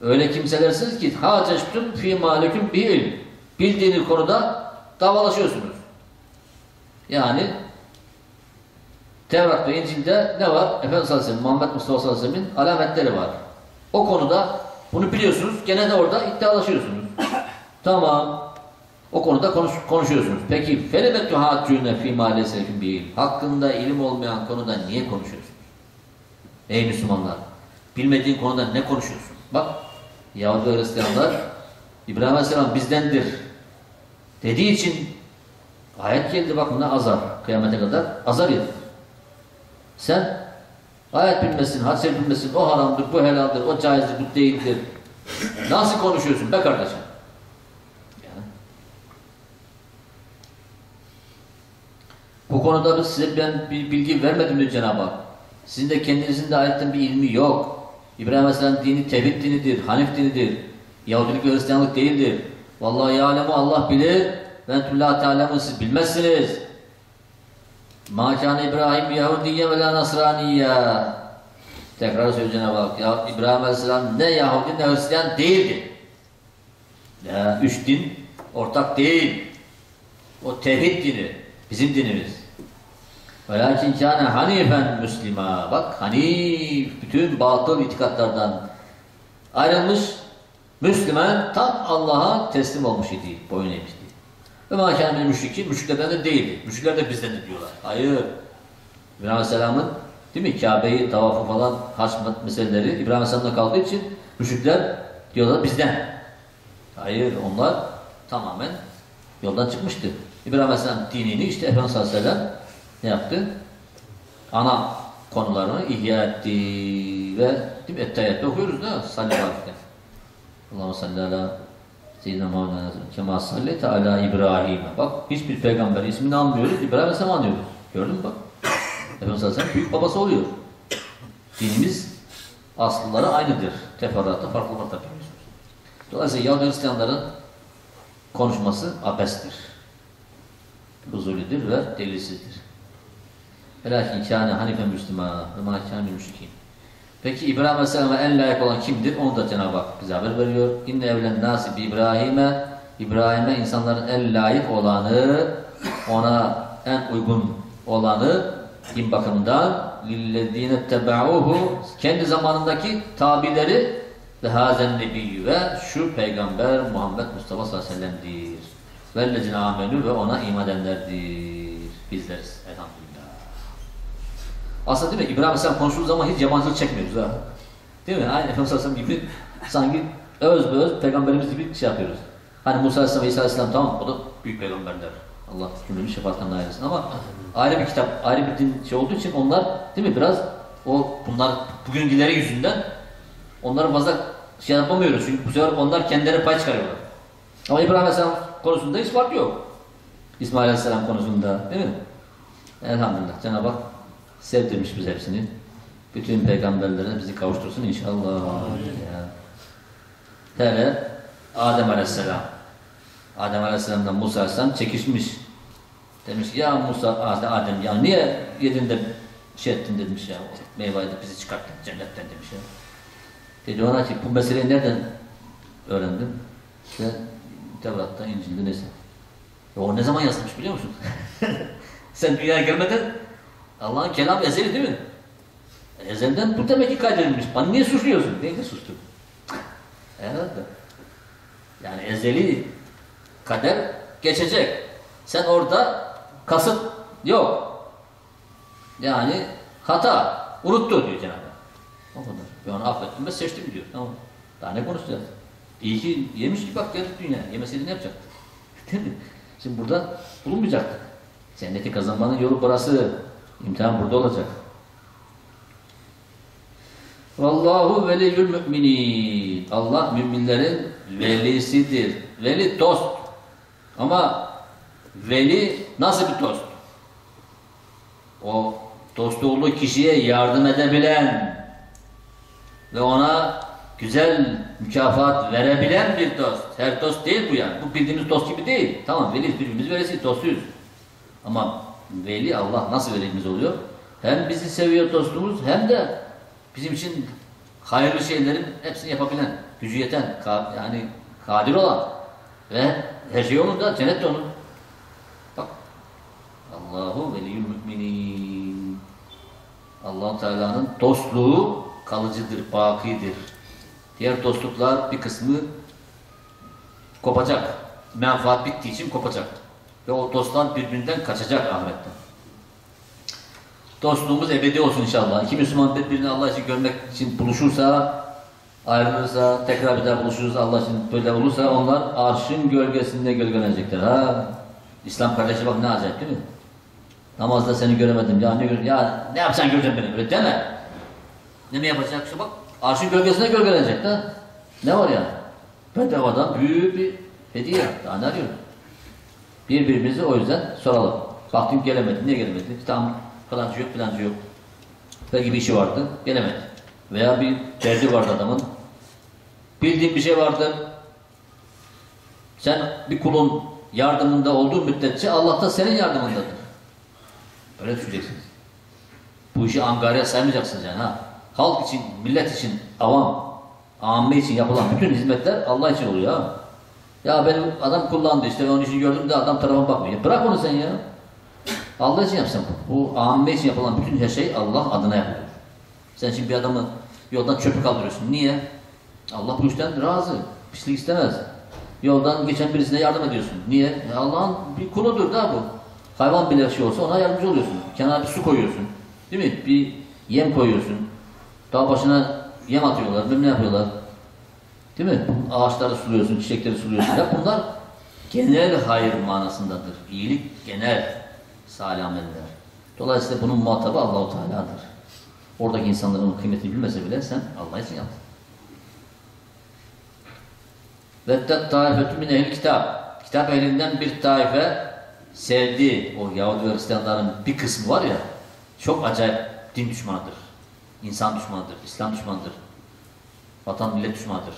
Öyle kimselersiniz ki haceştüm fî mâleküm bir ilm. Bildiğiniz konuda davalaşıyorsunuz. Yani Tevrat ve İncil'de ne var? Efendimiz Aleyhisselam, Muhammed Mustafa sallallahu aleyhi ve sellem'in alametleri var. O konuda bunu biliyorsunuz. Gene de orada iddialaşıyorsunuz. tamam. O konuda konuş, konuşuyorsunuz. Peki felemet tuhaccune fi maalesefin bir Hakkında ilim olmayan konuda niye konuşuyorsunuz? Ey Müslümanlar! Bilmediğin konuda ne konuşuyorsun? Bak Yahudi ve Hristiyanlar İbrahim Aleyhisselam bizdendir dediği için ayet geldi bak buna azar. Kıyamete kadar azar yedir. Sen ayet bilmesin, hadis bilmesin, o haramdır, bu helaldir, o caizdir, bu değildir. Nasıl konuşuyorsun be kardeşim? Bu konuda size ben bir bilgi vermedim diyor Cenab-ı Hak. Sizin de kendinizin de ayetten bir ilmi yok. İbrahim Aleyhisselam dini tevhid dinidir, Hanif dinidir. Yahudilik ve Hristiyanlık değildir. Vallahi yâlemu Allah bilir. Ve entüm la ta'lemun siz bilmezsiniz. Ma kâne İbrahim Yahudiye ve la Nasraniye. Tekrar söyleyeceğine bak. Ya İbrahim Aleyhisselam ne Yahudi ne Hristiyan değildi. Ya, üç din ortak değil. O tevhid dini. Bizim dinimiz. Velakin kâne hanifen müslima. Bak hanif bütün batıl itikatlardan ayrılmış Müslüman tam Allah'a teslim olmuş idi. Boyun eğmişti. Ve mâ kâne müşriki. Müşriklerden de değildi. Müşrikler de bizden de diyorlar. Hayır. İbrahim Aleyhisselam'ın değil mi Kabe'yi, tavafı falan haç meseleleri İbrahim Aleyhisselam'da kaldığı için müşrikler diyorlar bizden. Hayır onlar tamamen yoldan çıkmıştı. İbrahim Aleyhisselam dinini işte Efendimiz sallallahu aleyhi ve sellem ne yaptı? Ana konularını ihya etti ve değil mi? Etteyyat'ta okuyoruz da sallallahu aleyhi ve sellem. Allahu salli ala Seyyidina Muhammed Kema sallete ala İbrahim'e. Bak hiçbir peygamber ismini almıyoruz. İbrahim Aleyhisselam anlıyoruz. Gördün mü bak? Efendimiz Aleyhisselam büyük babası oluyor. Dinimiz asılları aynıdır. Teferruatta farklı var tabii. Dolayısıyla Yahudi Hristiyanların konuşması abestir. Huzurludur ve delilsizdir. Velakin kâne hanife müslüman ve mâ kâne müşrikin. Peki İbrahim Aleyhisselam'a en layık olan kimdir? Onu da Cenab-ı Hak bize haber veriyor. İnne evlen nâsi bi İbrahim'e İbrahim'e insanların en layık olanı, ona en uygun olanı din bakımından lillezîne tebauhu kendi zamanındaki tabileri ve hazen nebiyyü ve şu peygamber Muhammed Mustafa sallallahu aleyhi ve sellem'dir. Vellezine amenü ve ona iman edenlerdir. Bizleriz. Elhamdülillah. Aslında değil mi? İbrahim Aleyhisselam konuştuğu zaman hiç yabancılık çekmiyoruz ha. Değil mi? Aynı Efendimiz Aleyhisselam gibi sanki öz be öz peygamberimiz gibi şey yapıyoruz. Hani Musa Aleyhisselam ve İsa Aleyhisselam tamam o da büyük peygamberler. Allah cümlemiz şefaatlerine ayırsın ama ayrı bir kitap, ayrı bir din şey olduğu için onlar değil mi biraz o bunlar bugünküleri yüzünden onları fazla şey yapamıyoruz çünkü bu sefer onlar kendileri pay çıkarıyorlar. Ama İbrahim Aleyhisselam konusunda hiç fark yok. İsmail Aleyhisselam konusunda değil mi? Elhamdülillah Cenab-ı Hak sevdirmiş biz hepsini. Bütün peygamberlere bizi kavuştursun inşallah. Hele Adem Aleyhisselam. Adem Aleyhisselam'dan Musa Aleyhisselam çekişmiş. Demiş ki ya Musa Adem ya niye yedin de şey ettin demiş ya. Meyveyi de bizi çıkarttın cennetten demiş ya. Dedi ona ki bu meseleyi nereden öğrendin? İşte Tevrat'ta, İncil'de neyse. O ne zaman yazılmış biliyor musun? Sen dünyaya gelmeden Allah'ın kelamı ezeli değil mi? Ezelden bu demek ki kaydedilmiş. Bana niye suçluyorsun? Neydi sustum? Evet. Yani ezeli kader geçecek. Sen orada kasıt yok. Yani hata. Unuttu diyor Cenab-ı Hak. Ben onu affettim ve seçtim diyor. Tamam. Daha ne konuşacağız? İyi ki yemiş ki bak geldik dünya. Yemeseydi ne yapacaktı? Şimdi burada bulunmayacaktık. Cenneti kazanmanın yolu burası. İmtihan burada olacak. Vallahu veliyyül müminin. Allah müminlerin velisidir. Veli dost. Ama veli nasıl bir dost? O dost olduğu kişiye yardım edebilen ve ona güzel mükafat verebilen bir dost. Her dost değil bu yani. Bu bildiğimiz dost gibi değil. Tamam veli birbirimiz velisi dostuyuz. Ama veli Allah nasıl velimiz oluyor? Hem bizi seviyor dostumuz hem de bizim için hayırlı şeylerin hepsini yapabilen, gücü yeten, yani kadir olan ve her şey onun da cennet onun. Bak. Allahu veliyyül müminin. allah Teala'nın dostluğu kalıcıdır, bakidir. Diğer dostluklar bir kısmı kopacak. Menfaat bittiği için kopacak. Ve o dostlar birbirinden kaçacak ahirette. Dostluğumuz ebedi olsun inşallah. İki Müslüman birbirini Allah için görmek için buluşursa, ayrılırsa, tekrar bir daha buluşursa, Allah için böyle olursa onlar arşın gölgesinde gölgelenecekler. Ha, İslam kardeşi bak ne acayip değil mi? Namazda seni göremedim. Ya ne, ya, ne yapsan göreceğim beni. Öyle deme. Ne mi yapacak? Şu bak arşın gölgesinde gölgelenecek de. Ne var ya? Bedavadan büyük bir hediye. Daha ne arıyorum? Birbirimizi o yüzden soralım. Baktım gelemedi. Niye gelemedi? Tamam falancı yok filancı yok. Belki bir işi vardı. Gelemedi. Veya bir derdi vardı adamın. Bildiğin bir şey vardı. Sen bir kulun yardımında olduğu müddetçe Allah da senin yardımındadır. Böyle düşüneceksiniz. Bu işi angarya saymayacaksınız yani ha. Halk için, millet için, avam, amme için yapılan bütün hizmetler Allah için oluyor ha. Ya benim adam kullandı işte ben onun için gördüm de adam tarafa bakmıyor. Bırak onu sen ya. Allah için yapsan bu. Bu amme için yapılan bütün her şey Allah adına yapılıyor. Sen şimdi bir adamı yoldan çöpü kaldırıyorsun. Niye? Allah bu işten razı. Pislik istemez. Yoldan geçen birisine yardım ediyorsun. Niye? E Allah'ın bir kuludur da bu. Hayvan bile şey olsa ona yardımcı oluyorsun. Kenara bir su koyuyorsun. Değil mi? Bir yem koyuyorsun. Dağ başına yem atıyorlar. Ne yapıyorlar. Değil mi? Ağaçları suluyorsun, çiçekleri suluyorsun. Hep bunlar genel hayır manasındadır. İyilik genel salih. Dolayısıyla bunun muhatabı Allahu Teala'dır. Oradaki insanların kıymetini bilmese bile sen Allah için yaptın. Veddet taifetü min ehl kitap. Kitap ehlinden bir taife sevdi. O Yahudi ve Hristiyanların bir kısmı var ya çok acayip din düşmanıdır. İnsan düşmanıdır, İslam düşmanıdır. Vatan millet düşmanıdır.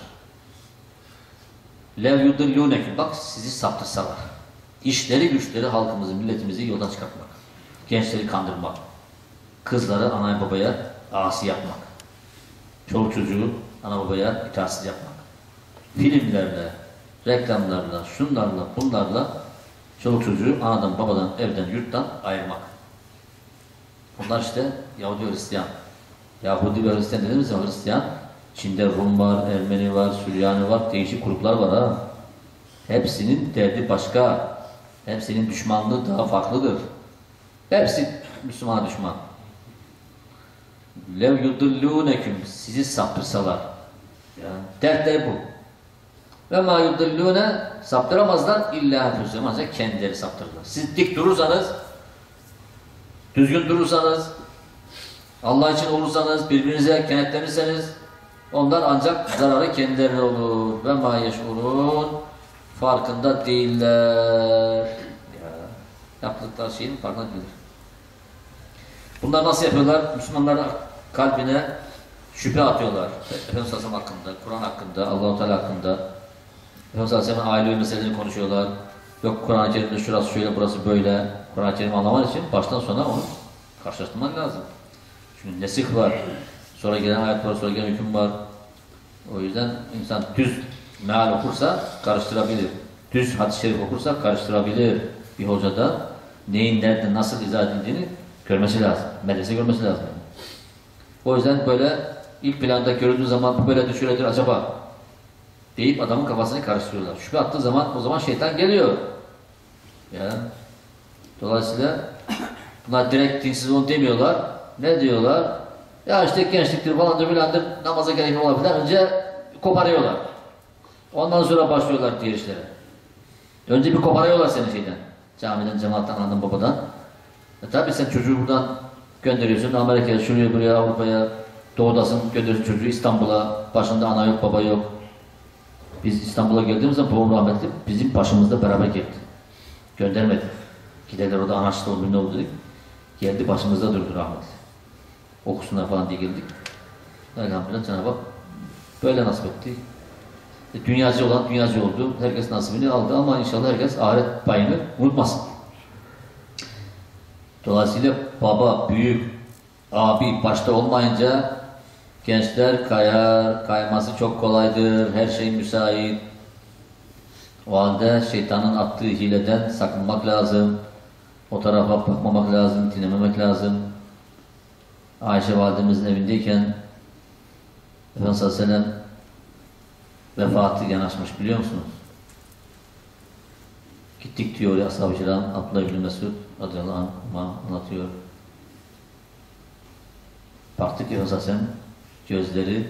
Lev yudillûneküm. Bak sizi saptırsalar. İşleri güçleri halkımızı, milletimizi yoldan çıkartmak. Gençleri kandırmak. Kızları anaya babaya asi yapmak. Çoluk çocuğu ana babaya itaatsiz yapmak. Filmlerle, reklamlarla, şunlarla, bunlarla çoluk çocuğu anadan, babadan, evden, yurttan ayırmak. Bunlar işte Yahudi ve Hristiyan. Yahudi ve Hristiyan dediğimiz zaman Hristiyan, Çin'de Rum var, Ermeni var, Süryani var, değişik gruplar var ha. Hepsinin derdi başka. Hepsinin düşmanlığı daha farklıdır. Hepsi Müslümana düşman. Lev yudillûneküm sizi saptırsalar. Ya, dertleri bu. Ve ma yudillûne saptıramazlar illa enfüsüm ancak kendileri saptırırlar. Siz dik durursanız, düzgün durursanız, Allah için olursanız, birbirinize kenetlenirseniz onlar ancak zararı kendilerine olur. Ve ma yeşurun farkında değiller. Ya, yaptıkları şeyin farkında değiller. Bunlar nasıl yapıyorlar? Müslümanların kalbine şüphe atıyorlar. Efendimiz Aleyhisselam hakkında, Kur'an hakkında, Allah-u Teala hakkında. Efendimiz Aleyhisselam'ın aile meselelerini konuşuyorlar. Yok Kur'an-ı Kerim'de şurası şöyle, burası böyle. Kur'an-ı Kerim'i anlaman için baştan sona onu karşılaştırman lazım. Çünkü nesih var. Sonra gelen ayet var, sonra gelen hüküm var. O yüzden insan düz meal okursa karıştırabilir. Düz hadis-i şerif okursa karıştırabilir. Bir hocada neyin nerede nasıl izah edildiğini görmesi lazım. Medrese görmesi lazım. O yüzden böyle ilk planda görüldüğü zaman bu böyle düşüredir acaba deyip adamın kafasını karıştırıyorlar. Şüphe attığı zaman o zaman şeytan geliyor. Ya. Dolayısıyla bunlar direkt dinsiz onu demiyorlar. Ne diyorlar? Ya işte gençliktir falandır filandır namaza gerek yok falan önce koparıyorlar. Ondan sonra başlıyorlar diğer işlere. Önce bir koparıyorlar seni şeyden. Camiden, cemaatten, anadan, babadan. E tabi sen çocuğu buradan gönderiyorsun. Amerika'ya, şuraya, buraya, Avrupa'ya, doğudasın gönderiyorsun çocuğu İstanbul'a. Başında ana yok, baba yok. Biz İstanbul'a geldiğimiz zaman babam rahmetli bizim başımızda beraber geldi. Göndermedi. Giderler orada anaçlı oldu, ne oldu dedik. Geldi başımızda durdu rahmetli. Okusunlar falan diye geldik. Elhamdülillah Cenab-ı Hak böyle nasip etti. E, dünyacı olan dünyacı oldu. Herkes nasibini aldı ama inşallah herkes ahiret payını unutmasın. Dolayısıyla baba, büyük, abi başta olmayınca gençler kayar, kayması çok kolaydır, her şey müsait. O halde şeytanın attığı hileden sakınmak lazım. O tarafa bakmamak lazım, dinlememek lazım. Ayşe validemizin evindeyken Efendimiz Aleyhisselam vefatı yanaşmış biliyor musunuz? Gittik diyor ya ashab-ı Abdullah İbni Mesud radıyallahu anh anlatıyor. Baktık ya Hasan gözleri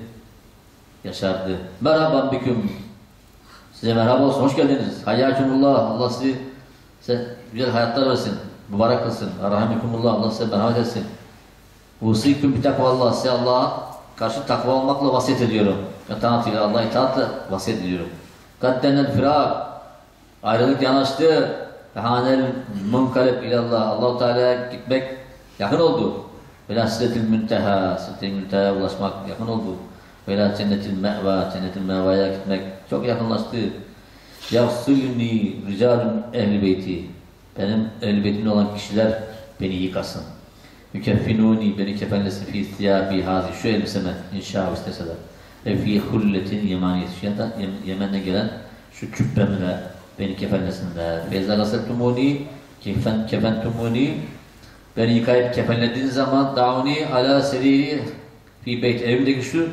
yaşardı. Merhaba büküm. Size merhaba olsun, hoş geldiniz. Hayyakumullah, Allah sizi, güzel hayatlar versin, mübarek kılsın. Rahimikumullah, Allah size merhamet etsin. Usiküm bir takvallah, size Allah'a karşı takva olmakla vasiyet ediyorum. Ve taatıyla Allah'a itaatle vasiyet ediyorum. Kaddenel firak, Ayrılık yanaştı. Hanel munkalep ilallah. Allahu Teala'ya gitmek yakın oldu. Vela sidetil münteha. Sidetil münteha'ya ulaşmak yakın oldu. Vela cennetil me'va. Cennetil me'vaya gitmek çok yakınlaştı. Yavsulni ricalun ehli beyti. Benim ehli beytimde olan kişiler beni yıkasın. Mükeffinuni beni kefenlesin fi thiyabi hazi. Şu elbiseme inşa isteseler. Ve fi hulletin yemaniyeti. Ya da Yemen'den gelen şu cübbemle beni kefenlesinler. Feyza gaseltumuni kefen, kefentumuni beni yıkayıp kefenlediğiniz zaman dauni ala seriri fi beyt evimdeki şu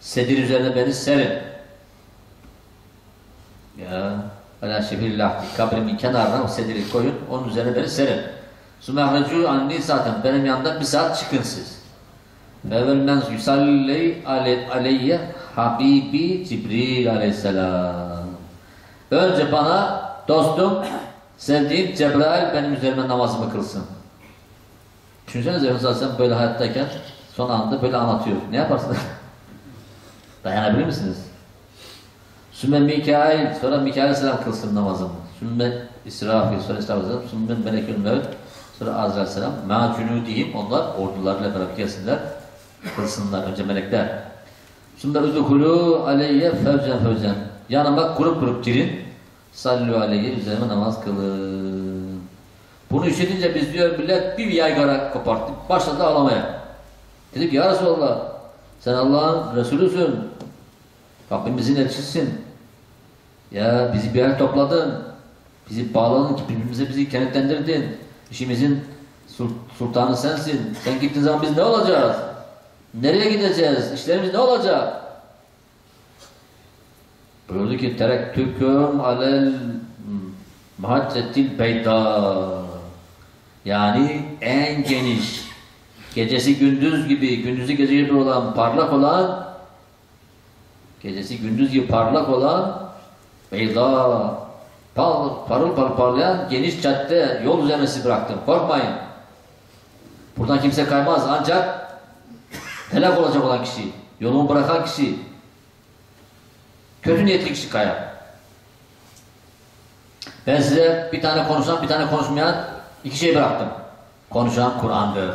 sedir üzerine beni serin. Ya ala şefillah kabrimin kenarına o sediri koyun onun üzerine beni serin. Sümehrecu anni zaten benim yanımdan bir saat çıkın siz. Ve vel men yusalli ale- aleyye Habibi Cibril aleyhisselam. Önce bana dostum, sevdiğim Cebrail benim üzerime namazımı kılsın. Düşünsenize Efendimiz Aleyhisselam böyle hayattayken son anda böyle anlatıyor. Ne yaparsınız? Dayanabilir misiniz? Sümme Mikail, sonra Mikail Aleyhisselam kılsın namazımı. Sümme İsrafil, sonra İsrafil sümme Melekül Mevt, sonra Azrail Aleyhisselam. Ma cunudihim, onlar ordularıyla beraber gelsinler, kılsınlar önce melekler. Sümme udhulu aleyye fevcen fevcen. Yanıma grup grup girin, sallu aleyye, üzerime namaz kılın. Bunu işitince biz diyor millet bir yaygara koparttı, başladı ağlamaya. Dedik ya Resulallah, sen Allah'ın Resulüsün, Rabbimizin elçisisin. Ya bizi bir yer topladın. Bizi bağladın, birbirimize bizi kenetlendirdin. İşimizin sul- sultanı sensin. Sen gittiğin zaman biz ne olacağız? Nereye gideceğiz? İşlerimiz ne olacak? Buyurdu ki terektüküm alel mahaccetil beyda yani en geniş gecesi gündüz gibi gündüzü gece gibi olan parlak olan Gecesi gündüz gibi parlak olan beyda parıl parıl parlayan geniş cadde yol üzerine bıraktım. Korkmayın. Buradan kimse kaymaz ancak helak olacak olan kişi, yolunu bırakan kişi, kötü niyetli kişi kayar. Ben size bir tane konuşan, bir tane konuşmayan iki şey bıraktım. Konuşan Kur'an'dır.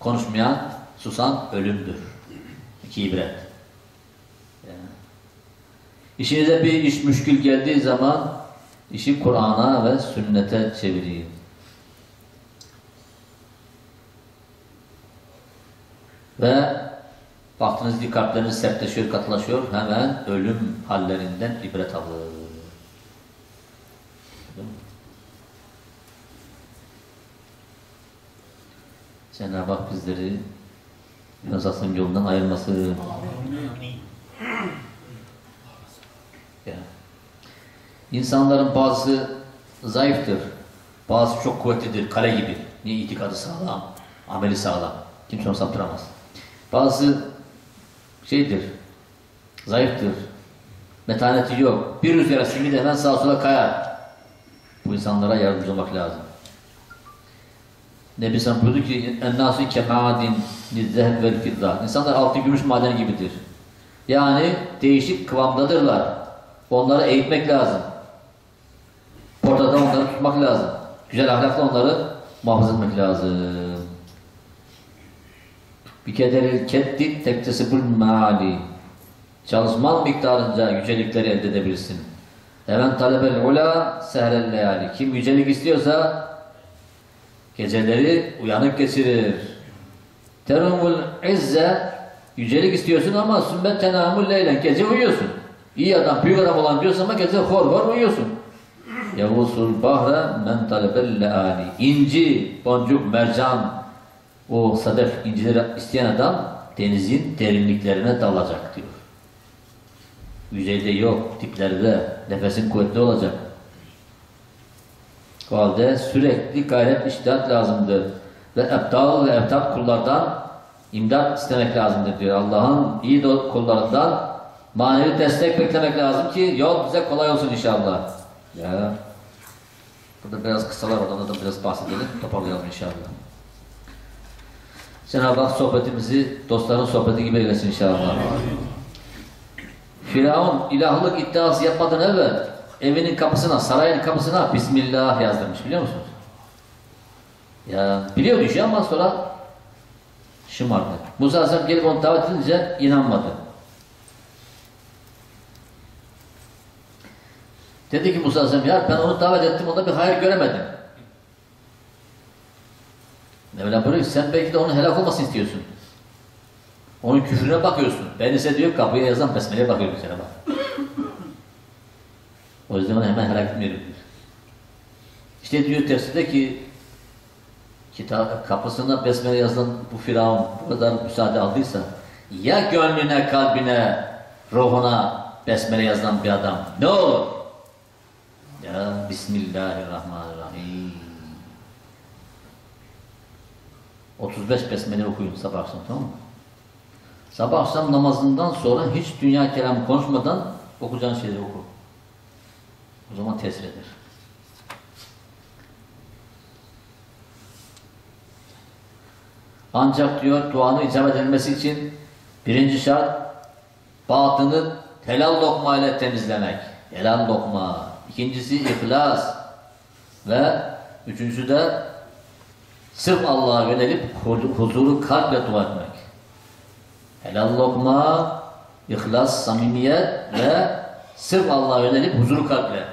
Konuşmayan, susan ölümdür. İki ibret. İşinize bir iş müşkül geldiği zaman işi Kur'an'a ve sünnete çevirin. Ve baktınız ki kalpleriniz sertleşiyor, katılaşıyor, hemen ölüm hallerinden ibret alın. Cenab-ı Hak bizleri Yunus yolundan ayırmasın. Ya. İnsanların bazısı zayıftır. Bazısı çok kuvvetlidir, kale gibi. Niye itikadı sağlam, ameli sağlam. Kimse onu saptıramaz. Bazısı şeydir, zayıftır. Metaneti yok. Bir rüzgara simit hemen sağa sola kayar. Bu insanlara yardımcı olmak lazım. Nebi Sallam buyurdu ki ennâsü kemâdin nizzeheb vel fidda. İnsanlar altın gümüş madeni gibidir. Yani değişik kıvamdadırlar. Onları eğitmek lazım. Ortada onları tutmak lazım. Güzel ahlakla onları muhafaza etmek lazım. Bir kederil keddi tektesibul meali. Çalışman miktarınca yücelikleri elde edebilirsin. Hemen talebel ula sehrel leyali. Kim yücelik istiyorsa geceleri uyanık geçirir. Terumul izze yücelik istiyorsun ama sümmet tenamul leylen. Gece uyuyorsun. İyi adam, büyük adam olan diyorsun ama gece hor hor uyuyorsun. Yavusul bahre men talebel leali. İnci, boncuk, mercan, o sadef incileri isteyen adam denizin derinliklerine dalacak diyor. Yüzeyde yok, diplerde nefesin kuvvetli olacak. O halde sürekli gayret iştihat lazımdır. Ve ebdal ve ebdal kullardan imdat istemek lazımdır diyor. Allah'ın iyi kullarından manevi destek beklemek lazım ki yol bize kolay olsun inşallah. Ya. Burada biraz kısalar var, ondan da biraz bahsedelim, toparlayalım inşallah. Cenab-ı Hak sohbetimizi dostların sohbeti gibi eylesin inşallah. Firavun ilahlık iddiası yapmadan evvel evinin kapısına, sarayın kapısına Bismillah yazdırmış biliyor musunuz? Ya biliyordu işi ama sonra şımardı. Musa Aleyhisselam gelip onu davet edince inanmadı. Dedi ki Musa Aleyhisselam ya ben onu davet ettim onda bir hayır göremedim. Mevla buyuruyor sen belki de onun helak olmasını istiyorsun. Onun küfrüne bakıyorsun. Ben ise diyor kapıya yazan besmeleye bakıyorum sana bak. O yüzden ona hemen helak diyor. İşte diyor tefsirde ki kitap kapısında besmele yazılan bu Firavun bu kadar müsaade aldıysa ya gönlüne, kalbine, ruhuna besmele yazılan bir adam ne olur? Ya Bismillahirrahmanirrahim. 35 besmele okuyun sabah akşam tamam mı? Sabah akşam namazından sonra hiç dünya kelamı konuşmadan okuyacağın şeyleri oku. O zaman tesir eder. Ancak diyor duanın icabet edilmesi için birinci şart batını helal lokma ile temizlemek. Helal lokma. İkincisi ihlas. Ve üçüncüsü de sırf Allah'a yönelip huzuru kalple dua etmek. Helal lokma, ihlas, samimiyet ve sırf Allah'a yönelip huzuru kalple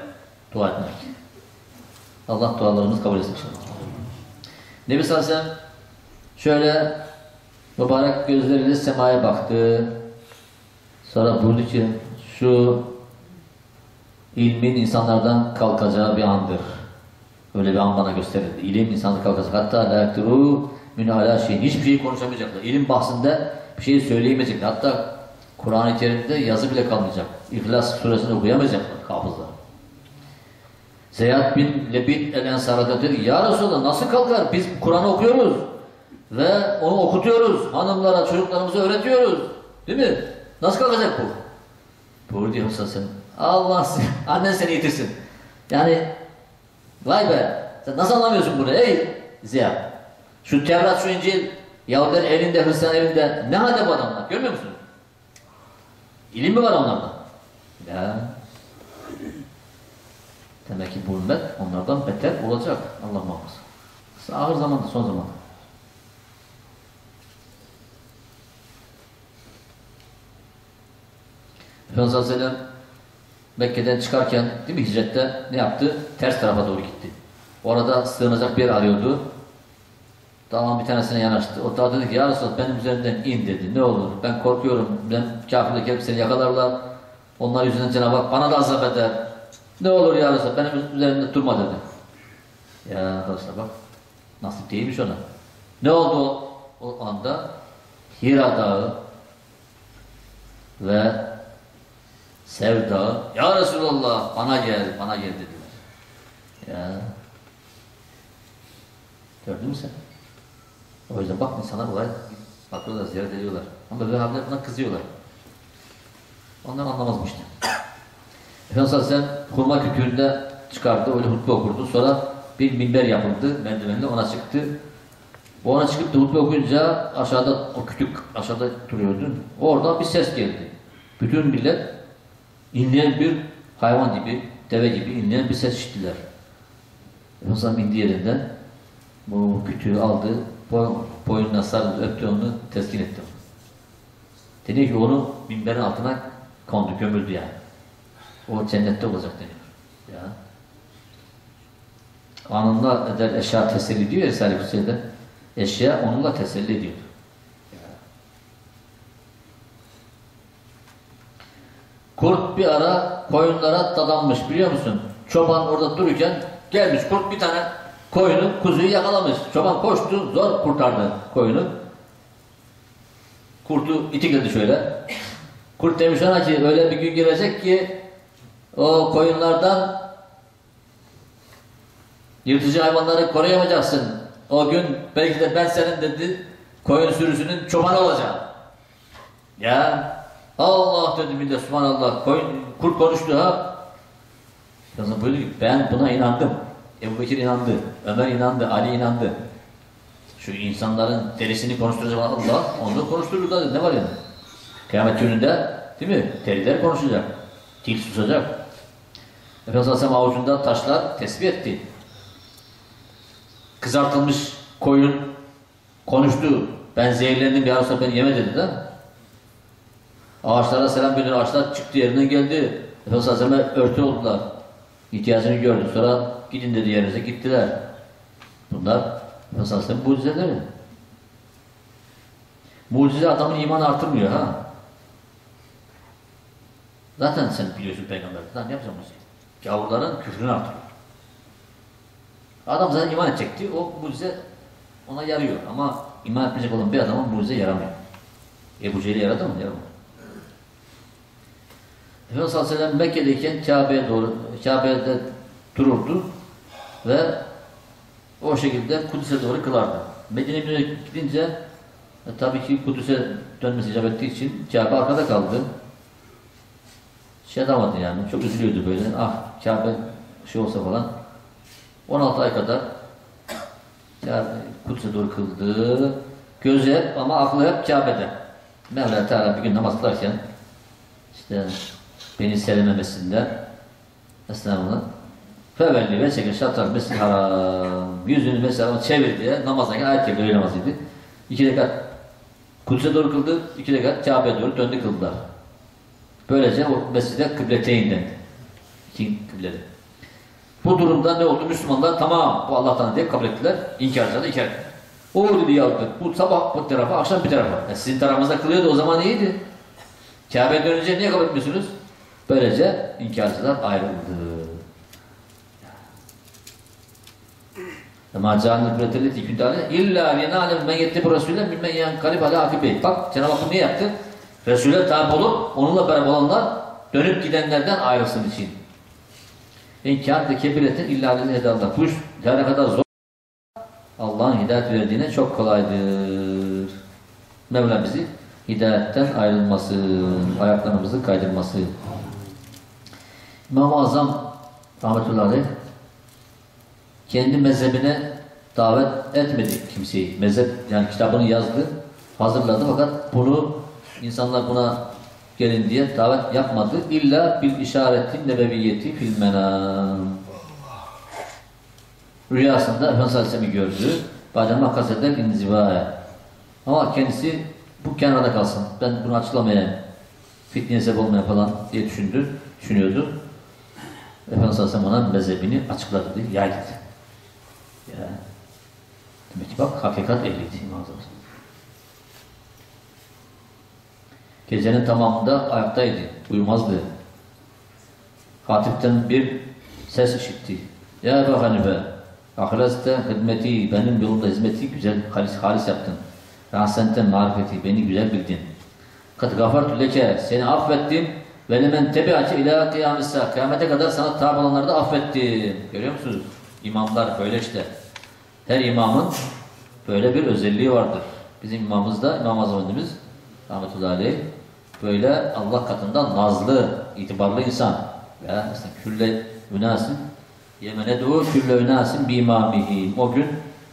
dua etmek. Allah dualarımızı kabul etsin inşallah. Nebi sallallahu şöyle mübarek gözleriyle semaya baktı. Sonra buyurdu ki şu ilmin insanlardan kalkacağı bir andır. Öyle bir an bana gösterildi. İlim insanı kalkacak. Hatta la yakturu min ala şey. Hiçbir şey konuşamayacaklar. İlim bahsinde bir şey söyleyemeyecekler. Hatta Kur'an-ı Kerim'de yazı bile kalmayacak. İhlas suresini okuyamayacaklar hafızlar. Zeyyad bin Lebit el-Ensar'a dedi ki, Ya Resulallah nasıl kalkar? Biz Kur'an'ı okuyoruz. Ve onu okutuyoruz. Hanımlara, çocuklarımıza öğretiyoruz. Değil mi? Nasıl kalkacak bu? Buyur diyor sen. Allah sen, annen seni yitirsin. Yani vay be sen nasıl anlamıyorsun bunu ey Ziya? Şu Tevrat, şu İncil Yahudiler elinde, Hristiyan elinde ne halde bu adamlar? Görmüyor musun? İlim mi var onlarda? Ya. Demek ki bu ümmet onlardan beter olacak. Allah muhafaza. Ağır zamanda, son zamanda. Efendimiz sallallahu aleyhi ve sellem Mekke'den çıkarken değil mi hicrette ne yaptı? Ters tarafa doğru gitti. Orada sığınacak bir yer arıyordu. Dağın bir tanesine yanaştı. O dağ dedi ki ya Resulallah benim üzerimden in dedi. Ne olur ben korkuyorum. Ben kafirle gelip seni yakalarlar. Onlar yüzünden Cenab-ı Hak bana da azap eder. Ne olur ya Resulallah benim üzerimde durma dedi. Ya arkadaşlar bak nasip değilmiş ona. Ne oldu o, o anda? Hira Dağı ve Sevda, Ya Resulallah bana gel, bana gel dediler. Ya. Gördün mü sen? O yüzden bak insanlar olay bakıyorlar, ziyaret ediyorlar. Ama Vehhabiler buna kızıyorlar. Onlar anlamazmış işte. Efendimiz sellem hurma kütüğünde çıkardı, öyle hutbe okurdu. Sonra bir minber yapıldı, merdivenle ona çıktı. O ona çıkıp da hutbe okuyunca aşağıda, o kütük aşağıda duruyordu. Oradan bir ses geldi. Bütün millet inleyen bir hayvan gibi, deve gibi inleyen bir ses işittiler. Efendimiz indi yerinden bu kütüğü aldı, boynuna sarıldı, öptü onu, teskin etti. Dedi ki onu minberin altına kondu, gömüldü yani. O cennette olacak deniyor. Ya. Anında eder eşya teselli diyor ya Risale-i Hüseyin'de. Eşya onunla teselli ediyor. Bir ara koyunlara dadanmış biliyor musun? Çoban orada dururken gelmiş kurt bir tane koyunu, kuzuyu yakalamış. Çoban koştu, zor kurtardı koyunu. Kurtu itikledi şöyle. Kurt demiş ona ki öyle bir gün gelecek ki o koyunlardan yırtıcı hayvanları koruyamayacaksın. O gün belki de ben senin dedi koyun sürüsünün çobanı olacağım. Ya Allah dedi millet subhanallah. Koyun, kurt konuştu ha. Yazın buyurdu ki ben buna inandım. Ebu Bekir inandı. Ömer inandı. Ali inandı. Şu insanların derisini konuşturacak Allah onu konuşturur da ne var yani? Kıyamet gününde değil mi? Deriler konuşacak. Dil susacak. Efendimiz Aleyhisselam avucunda taşlar tesbih etti. Kızartılmış koyun konuştu. Ben zehirlendim ya Resulallah beni yeme dedi de. Ağaçlara selam veriyor. Ağaçlar çıktı yerinden geldi. Efendimiz Aleyhisselam'a örtü oldular. İhtiyacını gördü. Sonra gidin dedi yerinize gittiler. Bunlar Efendimiz Aleyhisselam'ın mucizeleri. Mucize adamın imanı artırmıyor ha. Zaten sen biliyorsun peygamber. Daha ne yapacağım mucize? gavurların küfrünü artırıyor. Adam zaten iman edecekti. O mucize ona yarıyor. Ama iman etmeyecek olan bir adama mucize yaramıyor. Ebu Cehil'e yaradı mı? Yaramıyor. Efendimiz sallallahu aleyhi ve sellem Mekke'deyken Kabe'ye doğru, Kabe'de dururdu ve o şekilde Kudüs'e doğru kılardı. Medine'ye gidince e, tabii ki Kudüs'e dönmesi icap ettiği için Kabe arkada kaldı. Şey yapamadı yani. Çok üzülüyordu böyle. Ah Kabe şey olsa falan. 16 ay kadar Kabe Kudüs'e doğru kıldı. Gözü hep ama aklı hep Kabe'de. Mevla Teala bir gün namaz kılarken işte beni sevmemesinden Estağfurullah. Fevelli ve çekin şartlar mescid haram. Yüzünü mesela çevir diye namazdaki ayet gibi öyle namazıydı. İki rekat Kudüs'e doğru kıldı, iki rekat Kabe'ye doğru döndü kıldılar. Böylece o mescide kıbleteyn dendi. İki kıblede. Bu durumda ne oldu? Müslümanlar tamam bu Allah'tan diye kabul ettiler. İnkarcılar da inkar ettiler. O dedi yaldı. Bu sabah bu tarafa, akşam bir tarafa. E sizin tarafınızda kılıyordu o zaman iyiydi. Kabe'ye dönünce niye kabul etmiyorsunuz? Böylece inkarcılar ayrıldı. Ma ca'alna ibretelleti kütâle illa linâlem men yettebi rasûle mimmen yankalib alâ akibeyh. Bak Cenab-ı Hak ne yaptı? Resul'e tabi olup onunla beraber olanlar dönüp gidenlerden ayrılsın için. İnkar de kebiretin illa lil hedallah. Bu iş kadar zor. Allah'ın hidayet verdiğine çok kolaydır. Mevla bizi hidayetten ayrılmasın, ayaklarımızı kaydırmasın. İmam-ı Azam rahmetullahi kendi mezhebine davet etmedi kimseyi. Mezhep yani kitabını yazdı, hazırladı fakat bunu insanlar buna gelin diye davet yapmadı. İlla bil işareti nebeviyeti fil menam. Rüyasında Efendimiz Aleyhisselam'ı gördü. Bacama kaseder inzivaya. Ama kendisi bu kenarda kalsın. Ben bunu açıklamayayım. Fitneye sebep olmaya falan diye düşündü, düşünüyordu. Efendimiz Aleyhisselam ona mezhebini açıkladı, dedi, yay dedi. Ya. Demek ki bak hakikat ehliydi İmam Azam. Gecenin tamamında ayaktaydı, uyumazdı. Hatipten bir ses işitti. Ya Ebu Hanife, ahirette hizmeti, benim yolumda hizmeti güzel, halis, halis yaptın. Ve ahsenten marifeti, beni güzel bildin. Kat gafartu leke, seni affettim. Ve lemen tebi'ake ila kıyamissa, kıyamete kadar sana tabi olanları da affettim. Görüyor musunuz? İmamlar böyle işte. Her imamın böyle bir özelliği vardır. Bizim imamımız da İmam Azam Efendimiz rahmetullahi böyle Allah katında nazlı, itibarlı insan. Ya mesela külle ünasin Yemene doğu külle ünasin bi imamihim. O gün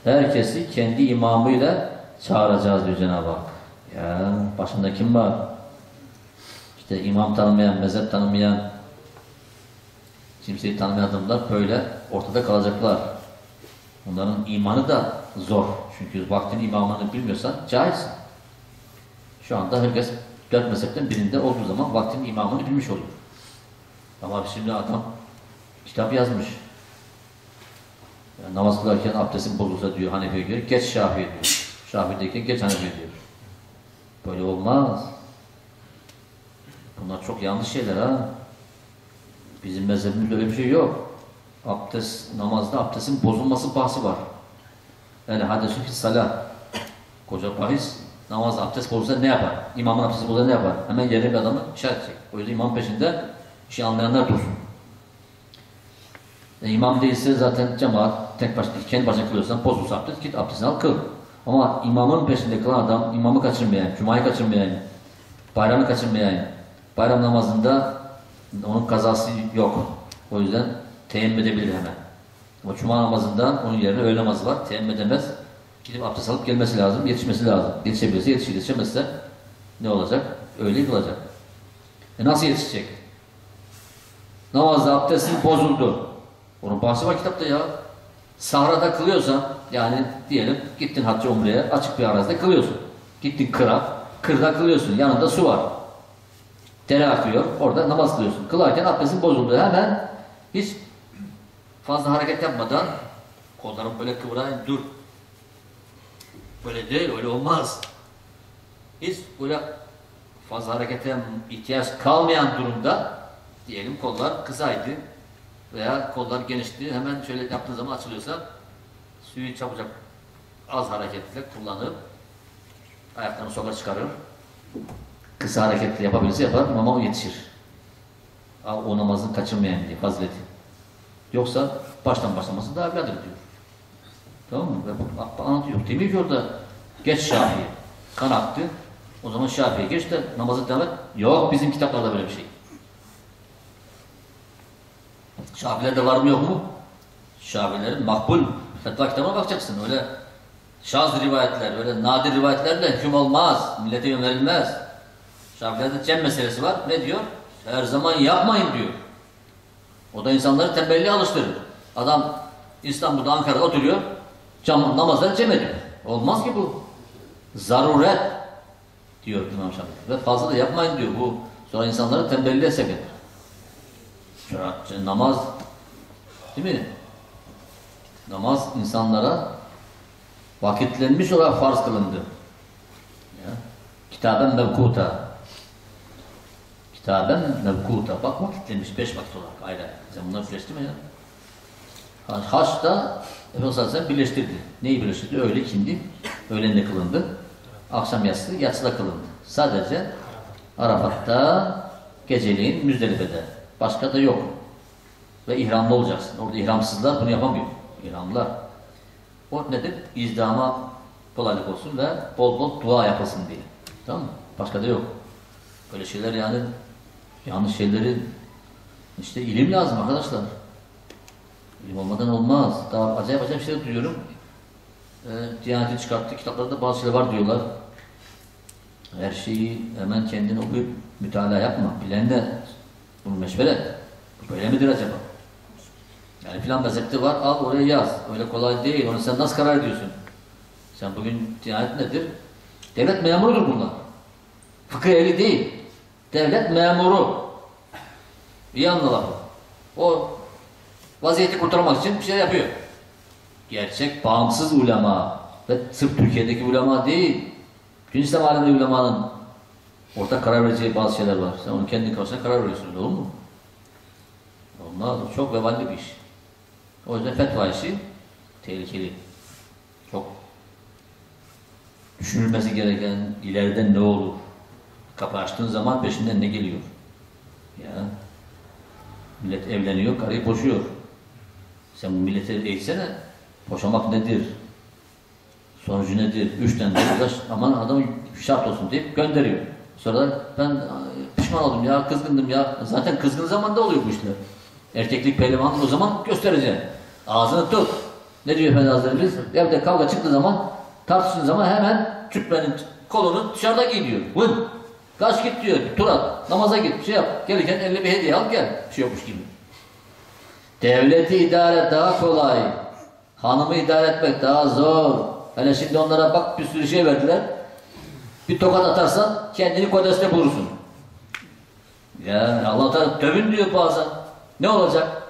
herkesi kendi imamıyla çağıracağız diyor Cenab-ı Hak. Ya başında kim var? İşte imam tanımayan, mezhep tanımayan, kimseyi tanımayan adamlar böyle ortada kalacaklar. Onların imanı da zor. Çünkü vaktin imamını bilmiyorsan cahilsin. Şu anda herkes dört mezhepten birinde olduğu zaman vaktin imamını bilmiş oluyor. Ama şimdi adam kitap yazmış. Yani namaz kılarken abdestin bozulsa diyor Hanefi'ye göre geç Şafi'ye diyor. Şafi'deyken geç Hanefi'ye diyor. Böyle olmaz. Bunlar çok yanlış şeyler ha. Bizim mezhebimizde öyle bir şey yok. Abdest, namazda abdestin bozulması bahsi var. Yani hadesu fi salah. Koca bahis namaz abdest bozulsa ne yapar? İmamın abdesti bozulsa ne yapar? Hemen yerine bir adamı işaret. O yüzden imam peşinde işi anlayanlar dursun. E, imam değilse zaten cemaat tek başına, kendi başına kılıyorsan bozulsa abdest git abdestini al kıl. Ama imamın peşinde kılan adam imamı kaçırmayan, cumayı kaçırmayan, bayramı kaçırmayan, bayram namazında onun kazası yok. O yüzden teyemmüm edebilir hemen. Ama cuma namazında onun yerine öğle namazı var. Teyemmüm edemez. Gidip abdest alıp gelmesi lazım, yetişmesi lazım. Yetişebilirse yetişir, yetişemezse ne olacak? Öyle yıkılacak. E nasıl yetişecek? Namazda abdestin bozuldu. Onun bahsi var kitapta ya. Sahrada kılıyorsan, yani diyelim gittin hacca umreye, açık bir arazide kılıyorsun. Gittin kıra, kırda kılıyorsun. Yanında su var. Dere akıyor, orada namaz kılıyorsun. Kılarken abdestin bozuldu. Hemen hiç fazla hareket yapmadan kollarım böyle kıvırayım, dur. Böyle değil, öyle olmaz. Hiç böyle fazla harekete ihtiyaç kalmayan durumda diyelim kollar kısaydı. veya kollar genişliği hemen şöyle yaptığı zaman açılıyorsa suyu çabucak az hareketle kullanıp ayaklarını sokağa çıkarır. Kısa hareketli yapabilirse yapar ama o yetişir. O namazını kaçırmayan diye fazileti. Yoksa baştan başlaması daha evladır diyor. Tamam mı? Ve bu anlatıyor. Demiyor ki orada geç Şafii'ye. Kan aktı. O zaman Şafii'ye geç de namazı devam et. Yok bizim kitaplarda böyle bir şey. Şafilerde var mı yok mu? Şafilerin makbul fetva kitabına bakacaksın. Öyle şaz rivayetler, öyle nadir rivayetlerle hüküm olmaz. Millete yön verilmez. Şafilerde cem meselesi var. Ne diyor? Her zaman yapmayın diyor. O da insanları tembelliğe alıştırır. Adam İstanbul'da, Ankara'da oturuyor. Cam, namazları cem ediyor. Olmaz ki bu. Zaruret diyor İmam Şafii. Ve fazla da yapmayın diyor. Bu sonra insanları tembelliğe sevk eder. Namaz değil mi? Namaz insanlara vakitlenmiş olarak farz kılındı. Ya. Kitaben mevkuta. Kitaben mevkuta. Bak vakitlenmiş beş vakit olarak ayrı. Sen bunları birleştirme ya. Haç da Efendimiz Aleyhisselam birleştirdi. Neyi birleştirdi? Öğle ikindi. Öğlende kılındı. Akşam yatsı, yatsıda kılındı. Sadece Arafat'ta geceliğin Müzdelife'de. Başka da yok. Ve ihramlı olacaksın. Orada ihramsızlar bunu yapamıyor. İhramlılar. O nedir? İzdama kolaylık olsun ve bol bol dua yapılsın diye. Tamam mı? Başka da yok. Böyle şeyler yani yanlış şeyleri işte ilim lazım arkadaşlar. İlim olmadan olmaz. Daha acayip acayip şeyler duyuyorum. Ee, Diyanet'in çıkarttığı kitaplarda bazı şeyler var diyorlar. Her şeyi hemen kendin okuyup mütalaa yapma. Bilen de bunu meşvere et. Böyle midir acaba? Yani filan mezhepte var, al oraya yaz. Öyle kolay değil. Onu sen nasıl karar ediyorsun? Sen bugün Diyanet nedir? Devlet memurudur bunlar. Fıkıh ehli değil. Devlet memuru. İyi anla lafı. O vaziyeti kurtarmak için bir şey yapıyor. Gerçek bağımsız ulema ve sırf Türkiye'deki ulema değil. Bütün İslam aleminde ulemanın ortak karar vereceği bazı şeyler var. Sen onu kendi kafasına karar veriyorsun. Olur mu? Olmaz. Çok veballi bir iş. O yüzden fetva işi tehlikeli. Çok düşünülmesi gereken ileride ne olur? Kapı açtığın zaman peşinden ne geliyor? Ya millet evleniyor, karıyı boşuyor. Sen bu millete eğitsene. Boşamak nedir? Sonucu nedir? Üç tane aman adam şart olsun deyip gönderiyor. Sonra ben "Ay, pişman oldum ya, kızgındım ya. Zaten kızgın zamanda oluyor bu işler. Erkeklik pehlivanlık o zaman göstereceksin. Ağzını tut. Ne diyor Efendi Hazretleri? Evde kavga çıktığı zaman, tartıştığı zaman hemen cübbenin kolunu dışarıda giy diyor. Vın. Kaç git diyor. Tur. Namaza git. Şey yap. Gelirken eline bir hediye al gel. Bir şey yokmuş gibi. Devleti idare daha kolay. Hanımı idare etmek daha zor. Hele şimdi onlara bak bir sürü şey verdiler. Bir tokat atarsan kendini kodeste bulursun. Ya Allah Teala dövün diyor bazen. Ne olacak?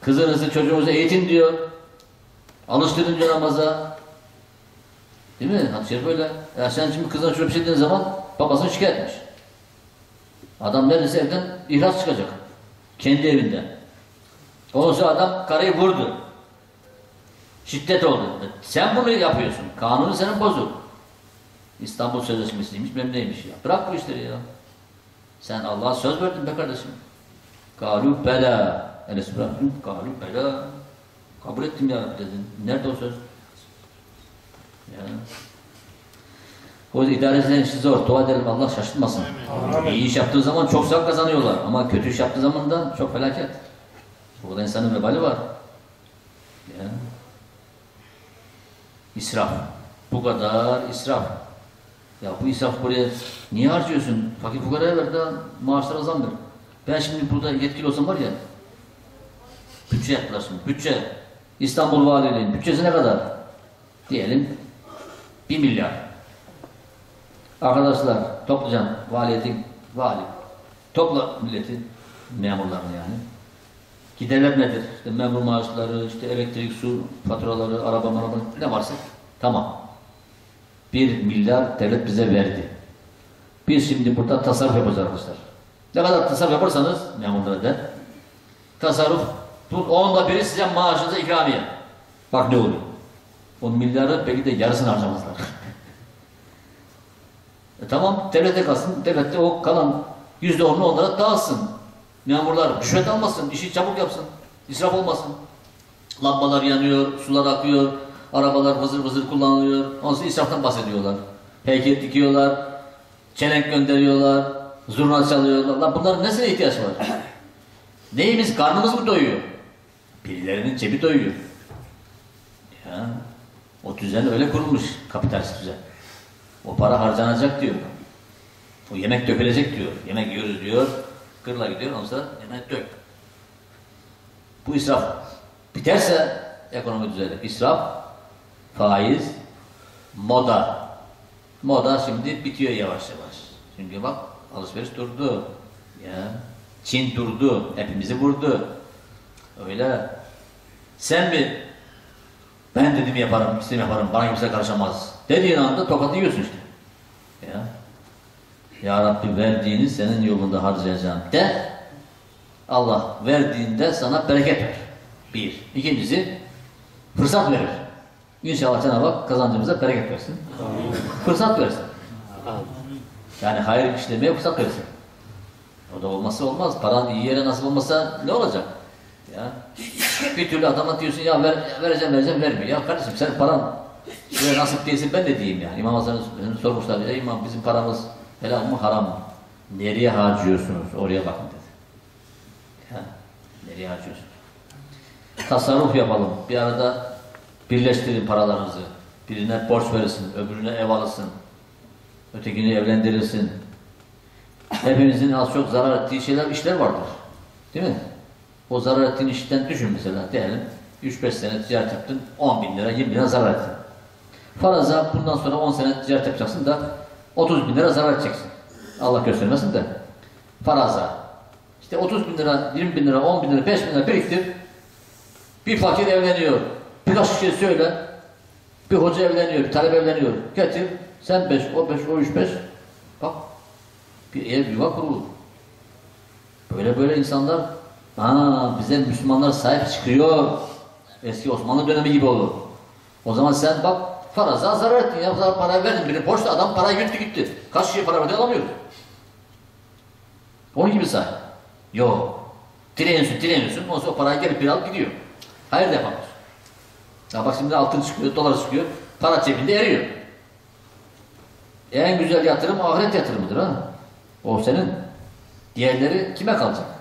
Kızınızı çocuğunuzu eğitin diyor. Alıştırın diyor namaza. Değil mi? Hadis-i şerif öyle. Ya sen şimdi kızına şöyle bir şey dediğin zaman babasını şikayet etmiş. Adam neredeyse evden ihlas çıkacak. Kendi evinde. Ondan sonra adam karıyı vurdu. Şiddet oldu. Sen bunu yapıyorsun. Kanunu senin bozuk. İstanbul Sözleşmesi'ymiş, bilmem neymiş ya. Bırak bu işleri ya. Sen Allah'a söz verdin be kardeşim. Galu bela. Enes bıraktın. Galu bela. Kabul ettim ya dedin. Nerede o söz? Ya. O idare edilen işi zor. Dua edelim Allah şaşırtmasın. Amin. İyi iş yaptığı zaman çok sevap kazanıyorlar. Ama kötü iş yaptığı zaman da çok felaket. Burada insanın vebali var. Ya. İsraf. Bu kadar israf. Ya bu israf buraya niye harcıyorsun? Fakir fukaraya ver daha maaşlara zam ver. Ben şimdi burada yetkili olsam var ya bütçe yaptılar şimdi. Bütçe. İstanbul Valiliği'nin bütçesi ne kadar? Diyelim bir milyar. Arkadaşlar toplayacağım valiyetin vali. Topla milleti memurlarını yani. Giderler nedir? İşte memur maaşları, işte elektrik, su faturaları, araba, araba ne varsa tamam. Bir milyar devlet bize verdi. Biz şimdi burada tasarruf yapacağız arkadaşlar. Ne kadar tasarruf yaparsanız memurlara de tasarruf bu onda biri size maaşınıza ikramiye. Bak ne oluyor. O milyarı belki de yarısını harcamazlar. e tamam devlete kalsın. Devlet de o kalan yüzde onunu onlara dağıtsın. Memurlar rüşvet almasın. işi çabuk yapsın. İsraf olmasın. Lambalar yanıyor, sular akıyor, arabalar vızır vızır kullanılıyor. Ondan israftan bahsediyorlar. Heykel dikiyorlar, çelenk gönderiyorlar, zurna çalıyorlar. Lan bunların nesine ihtiyaç var? Neyimiz, karnımız mı doyuyor? Birilerinin cebi doyuyor. Ya, o düzen öyle kurulmuş, kapitalist düzen. O para harcanacak diyor. O yemek dökülecek diyor. Yemek yiyoruz diyor, kırla gidiyor, ondan yemek dök. Bu israf. Biterse ekonomi düzelir. İsraf, faiz, moda. Moda şimdi bitiyor yavaş yavaş. Çünkü bak alışveriş durdu. Ya Çin durdu. Hepimizi vurdu. Öyle. Sen mi ben dedim yaparım, istediğimi yaparım, bana kimse karışamaz. Dediğin anda tokatı yiyorsun işte. Ya. Ya Rabbi verdiğini senin yolunda harcayacağım de. Allah verdiğinde sana bereket ver. Bir. İkincisi fırsat verir. İnşallah Cenab-ı Hak kazancımıza bereket versin. Fırsat versin. Yani hayır işlemeye fırsat versin. O da olmazsa olmaz. Paran iyi yere nasıl olmasa ne olacak? Ya bir türlü adama diyorsun ya ver, vereceğim vereceğim vermiyor. Ya kardeşim sen paran böyle nasip değilsin ben de diyeyim yani. İmam Hasan'ı sormuşlar. Ey imam bizim paramız helal mı haram mı? Nereye harcıyorsunuz? Oraya bakın dedi. Ya, nereye harcıyorsunuz? Tasarruf yapalım. Bir arada birleştirin paralarınızı. Birine borç verirsin, öbürüne ev alırsın. Ötekini evlendirirsin. Hepinizin az çok zarar ettiği şeyler, işler vardır. Değil mi? O zarar ettiğin işten düşün mesela. Diyelim 3-5 sene ticaret yaptın, 10 bin lira, 20 bin lira zarar ettin. Faraza bundan sonra 10 sene ticaret yapacaksın da 30 bin lira zarar edeceksin. Allah göstermesin de. Faraza. İşte 30 bin lira, 20 bin lira, 10 bin lira, 5 bin lira biriktir. Bir fakir evleniyor. Birkaç kişi söyle. Bir hoca evleniyor, bir talep evleniyor. Getir. Sen 5, o 5, o 3, 5. Bak. Bir ev yuva kurulur. Böyle böyle insanlar Aa, bize Müslümanlar sahip çıkıyor. Eski Osmanlı dönemi gibi olur. O zaman sen bak faraza zarar ettin ya. Zarar para verdin. Biri borçlu adam parayı gitti gitti. Kaç kişiye para verdi alamıyoruz. Onun gibi say. Yok. Direniyorsun, direniyorsun. Ondan sonra parayı gelip bir alıp gidiyor. Hayır da. Ya bak şimdi altın çıkıyor, dolar çıkıyor. Para cebinde eriyor. En güzel yatırım ahiret yatırımıdır ha. O senin. Diğerleri kime kalacak?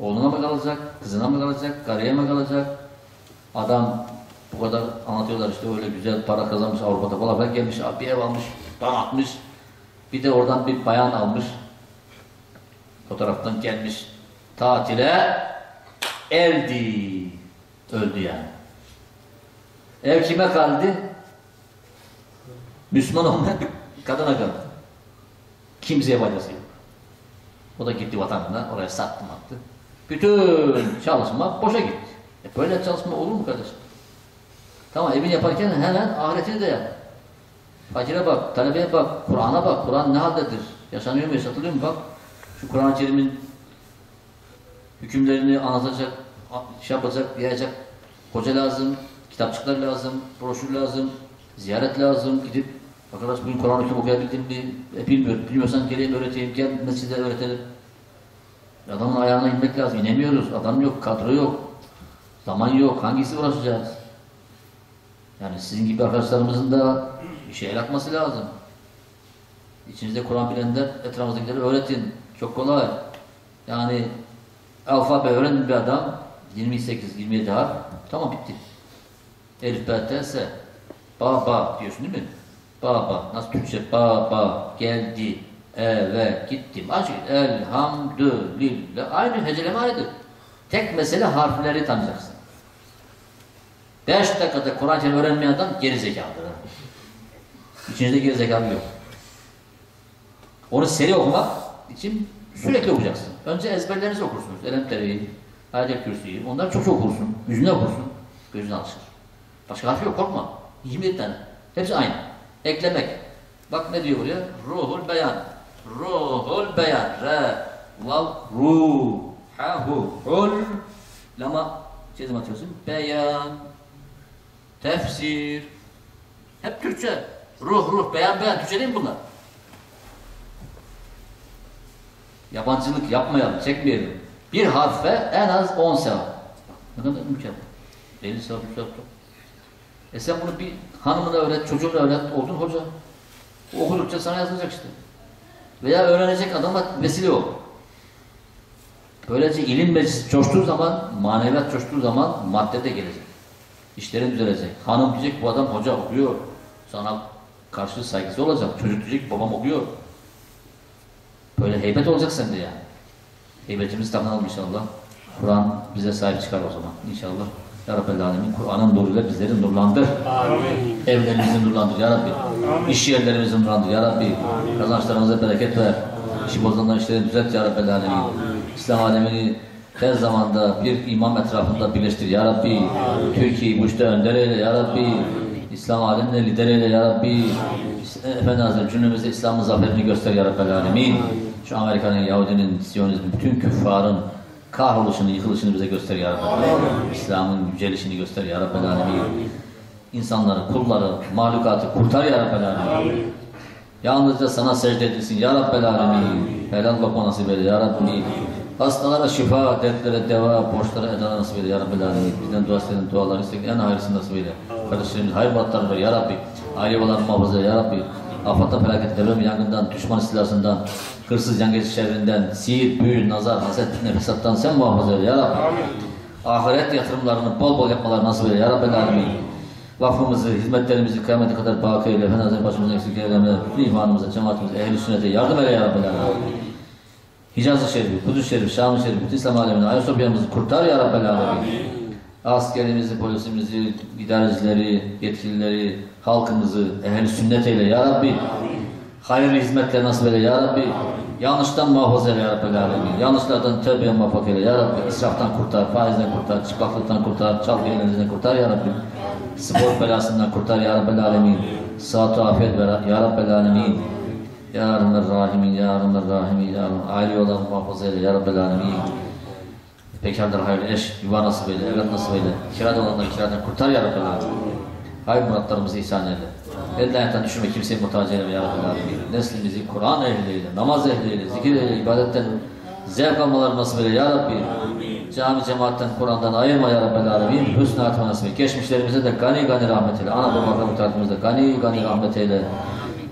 Oğluna mı kalacak, kızına mı kalacak, karıya mı kalacak? Adam bu kadar anlatıyorlar işte öyle güzel para kazanmış Avrupa'da falan filan gelmiş bir ev almış, donatmış. Bir de oradan bir bayan almış. Fotoğraftan gelmiş tatile erdi. Öldü yani. Ev kime kaldı? Müslüman olmayan kadına kaldı. Kimseye faydası yok. O da gitti vatanına, oraya sattım attı. Bütün çalışma boşa gitti. E böyle çalışma olur mu kardeşim? Tamam evini yaparken hemen ahiretini de yap. Fakire bak, talebeye bak, Kur'an'a bak. Kur'an ne haldedir? Yaşanıyor mu, yaşatılıyor mu? Bak, şu Kur'an-ı Kerim'in hükümlerini anlatacak, şey yapacak, yayacak hoca lazım, kitapçıklar lazım, broşür lazım, ziyaret lazım, gidip arkadaş bugün Kur'an-ı Kerim okuyabildin mi? E, bilmiyorum. Bilmiyorsan geleyim öğreteyim, gel mescide öğretelim. Adamın ayağına inmek lazım. İnemiyoruz. Adam yok, kadro yok. Zaman yok. Hangisi uğraşacağız? Yani sizin gibi arkadaşlarımızın da bir şey el atması lazım. İçinizde Kur'an bilenler etrafınızdakileri öğretin. Çok kolay. Yani alfabe öğrenin bir adam 28-27 harf. Tamam bitti. Elif, B, T, S. Ba, ba diyorsun değil mi? Ba, ba. Nasıl Türkçe? Ba, ba. Geldi. Eve gittim. Açık. Elhamdülillah. Aynı heceleme aynıdır. Tek mesele harfleri tanıyacaksın. Beş dakikada Kur'an-ı öğrenmeyen adam geri zekalıdır. İçinizde geri yok. Onu seri okumak için sürekli okuyacaksın. Önce ezberlerinizi okursunuz. Elem tereyi, ayet kürsüyü. Onları çok çok okursun. Yüzüne okursun. Gözüne alışır. Başka harf yok korkma. 27 tane. Hepsi aynı. Eklemek. Bak ne diyor buraya? Ruhul beyan. Ruhul beyan. Re. vav, ru, ha, hu, ul, lama, şey zaman atıyorsun, beyan, tefsir, hep Türkçe. Ruh, ruh, beyan, beyan, Türkçe değil mi bunlar? Yabancılık yapmayalım, çekmeyelim. Bir harfe en az 10 sevap. Ne kadar mükemmel. 50 sevap, 100 sevap. E sen bunu bir hanımına öğret, çocuğuna öğret, oldun hoca. Okudukça sana yazılacak işte. Veya öğrenecek adama vesile ol. Böylece ilim meclisi coştuğu zaman, maneviyat coştuğu zaman madde de gelecek. İşlerin düzelecek. Hanım diyecek bu adam hoca okuyor. Sana karşı saygısı olacak. Çocuk diyecek babam okuyor. Böyle heybet olacak sende yani. Heybetimizi tanıyalım inşallah. Kur'an bize sahip çıkar o zaman inşallah. Ya Rabbel Alemin Kur'an'ın nuruyla bizleri nurlandır. Amin. Evlerimizi nurlandır ya Rabbi. İş yerlerimizi nurlandır ya Rabbi. Kazançlarımıza bereket ver. İşi bozanlar işlerini düzelt ya Rabbel Alemin. İslam alemini her zamanda bir imam etrafında birleştir ya Rabbi. Türkiye'yi bu işte önder eyle ya Rabbi. İslam alemine lider eyle ya Rabbi. Efendi Hazretleri cümlemize İslam'ın zaferini göster ya Rabbel Alemin. Şu Amerika'nın, Yahudinin, Siyonizmin, bütün küffarın kahroluşunu, yıkılışını bize göster ya Alemin. İslam'ın yücelişini göster ya Rabbel Alemin. İnsanları, kulları, mahlukatı kurtar ya Rabbel Alemin. Yalnızca sana secde edilsin ya Rabbel Alemin. Helal lokma nasip eyle ya Rabbi. Hastalara şifa, dertlere deva, borçlara eda nasip eyle ya Rabbel Alemin. Bizden dua istedim, duaları istedim, en hayırlısı nasip eyle. Kardeşlerimiz hayır batlarını ver ya Rabbi. Aile yuvalarını muhafaza ya Rabbi. Afattan, felaket, deprem, yangından, düşman istilasından, hırsız, yangıcı şerrinden, sihir, büyü, nazar, haset, fitne, fesattan sen muhafaza eyle ya Rabbi. Ahiret yatırımlarını bol bol yapmalar nasip eyle ya Rabbel Alemin. Vakfımızı, hizmetlerimizi kıyamete kadar baki eyle. Efendi Hazretleri başımıza eksik. Bütün imanımıza, cemaatimize, ehl-i sünnete yardım eyle ya Rabbel Alemin. Hicaz-ı Şerif, Kudüs Şerif, Şam-ı Şerif, bütün İslam alemini, Ayasofya'mızı kurtar ya Rabbel Alemin. Askerimizi, polisimizi, idarecileri, yetkilileri, halkımızı ehl sünnet eyle ya Rabbi. Hayırlı hizmetler nasip eyle ya Rabbi. Yanlıştan muhafaza eyle ya Alemin. Yanlışlardan tövbeye muvaffak eyle ya Rabbi. İsraftan kurtar, faizden kurtar, çıplaklıktan kurtar, çalgı eğlenceden kurtar ya Rabbi. Spor belasından kurtar ya Rabbel Alemin. Sıhhat afiyet ver ya Rabbel Alemin. Ya Rahman Rahimin, Ya Rahman Rahimin, Ya Rahman. Aile yollarını muhafaza eyle ya Rabbel Alemin. Bekarlar hayırlı eş, yuva nasip eyle, evlat nasip eyle. Kirada olanları kiradan kurtar ya Rabbel Alemin. Hayır muratlarımızı ihsan eyle. Ayaktan düşürme kimseyi muhtaç eyleme ya Rabbel Alemin. Neslimizi Kur'an ehliyle, namaz ehliyle, zikir eyle, ibadetten zevk almaları nasip eyle ya Rabbi. Cami cemaatten Kur'an'dan ayırma ya Rabbel Alemin. Hüsnü hatıma nasip eyle. Geçmişlerimize de gani gani rahmet eyle. Ana baba rahmetlerimize gani gani rahmet eyle.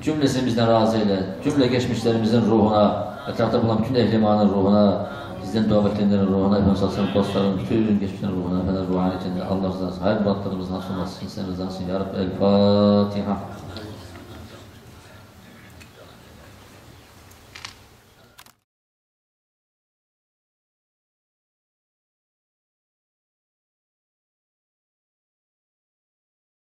Cümlesini bizden razı eyle. Cümle geçmişlerimizin ruhuna, etrafta bulunan bütün ehli imanın ruhuna, bizden dua bekleyenlerin ruhuna, Efendimiz Aleyhisselam dostların, bütün geçmişlerin ruhuna, Efendimiz ruhaniyetinde Allah rızası, hayır muratlarımızın hasıl olmasın, sen rızasın. Ya Rabbi, El Fatiha.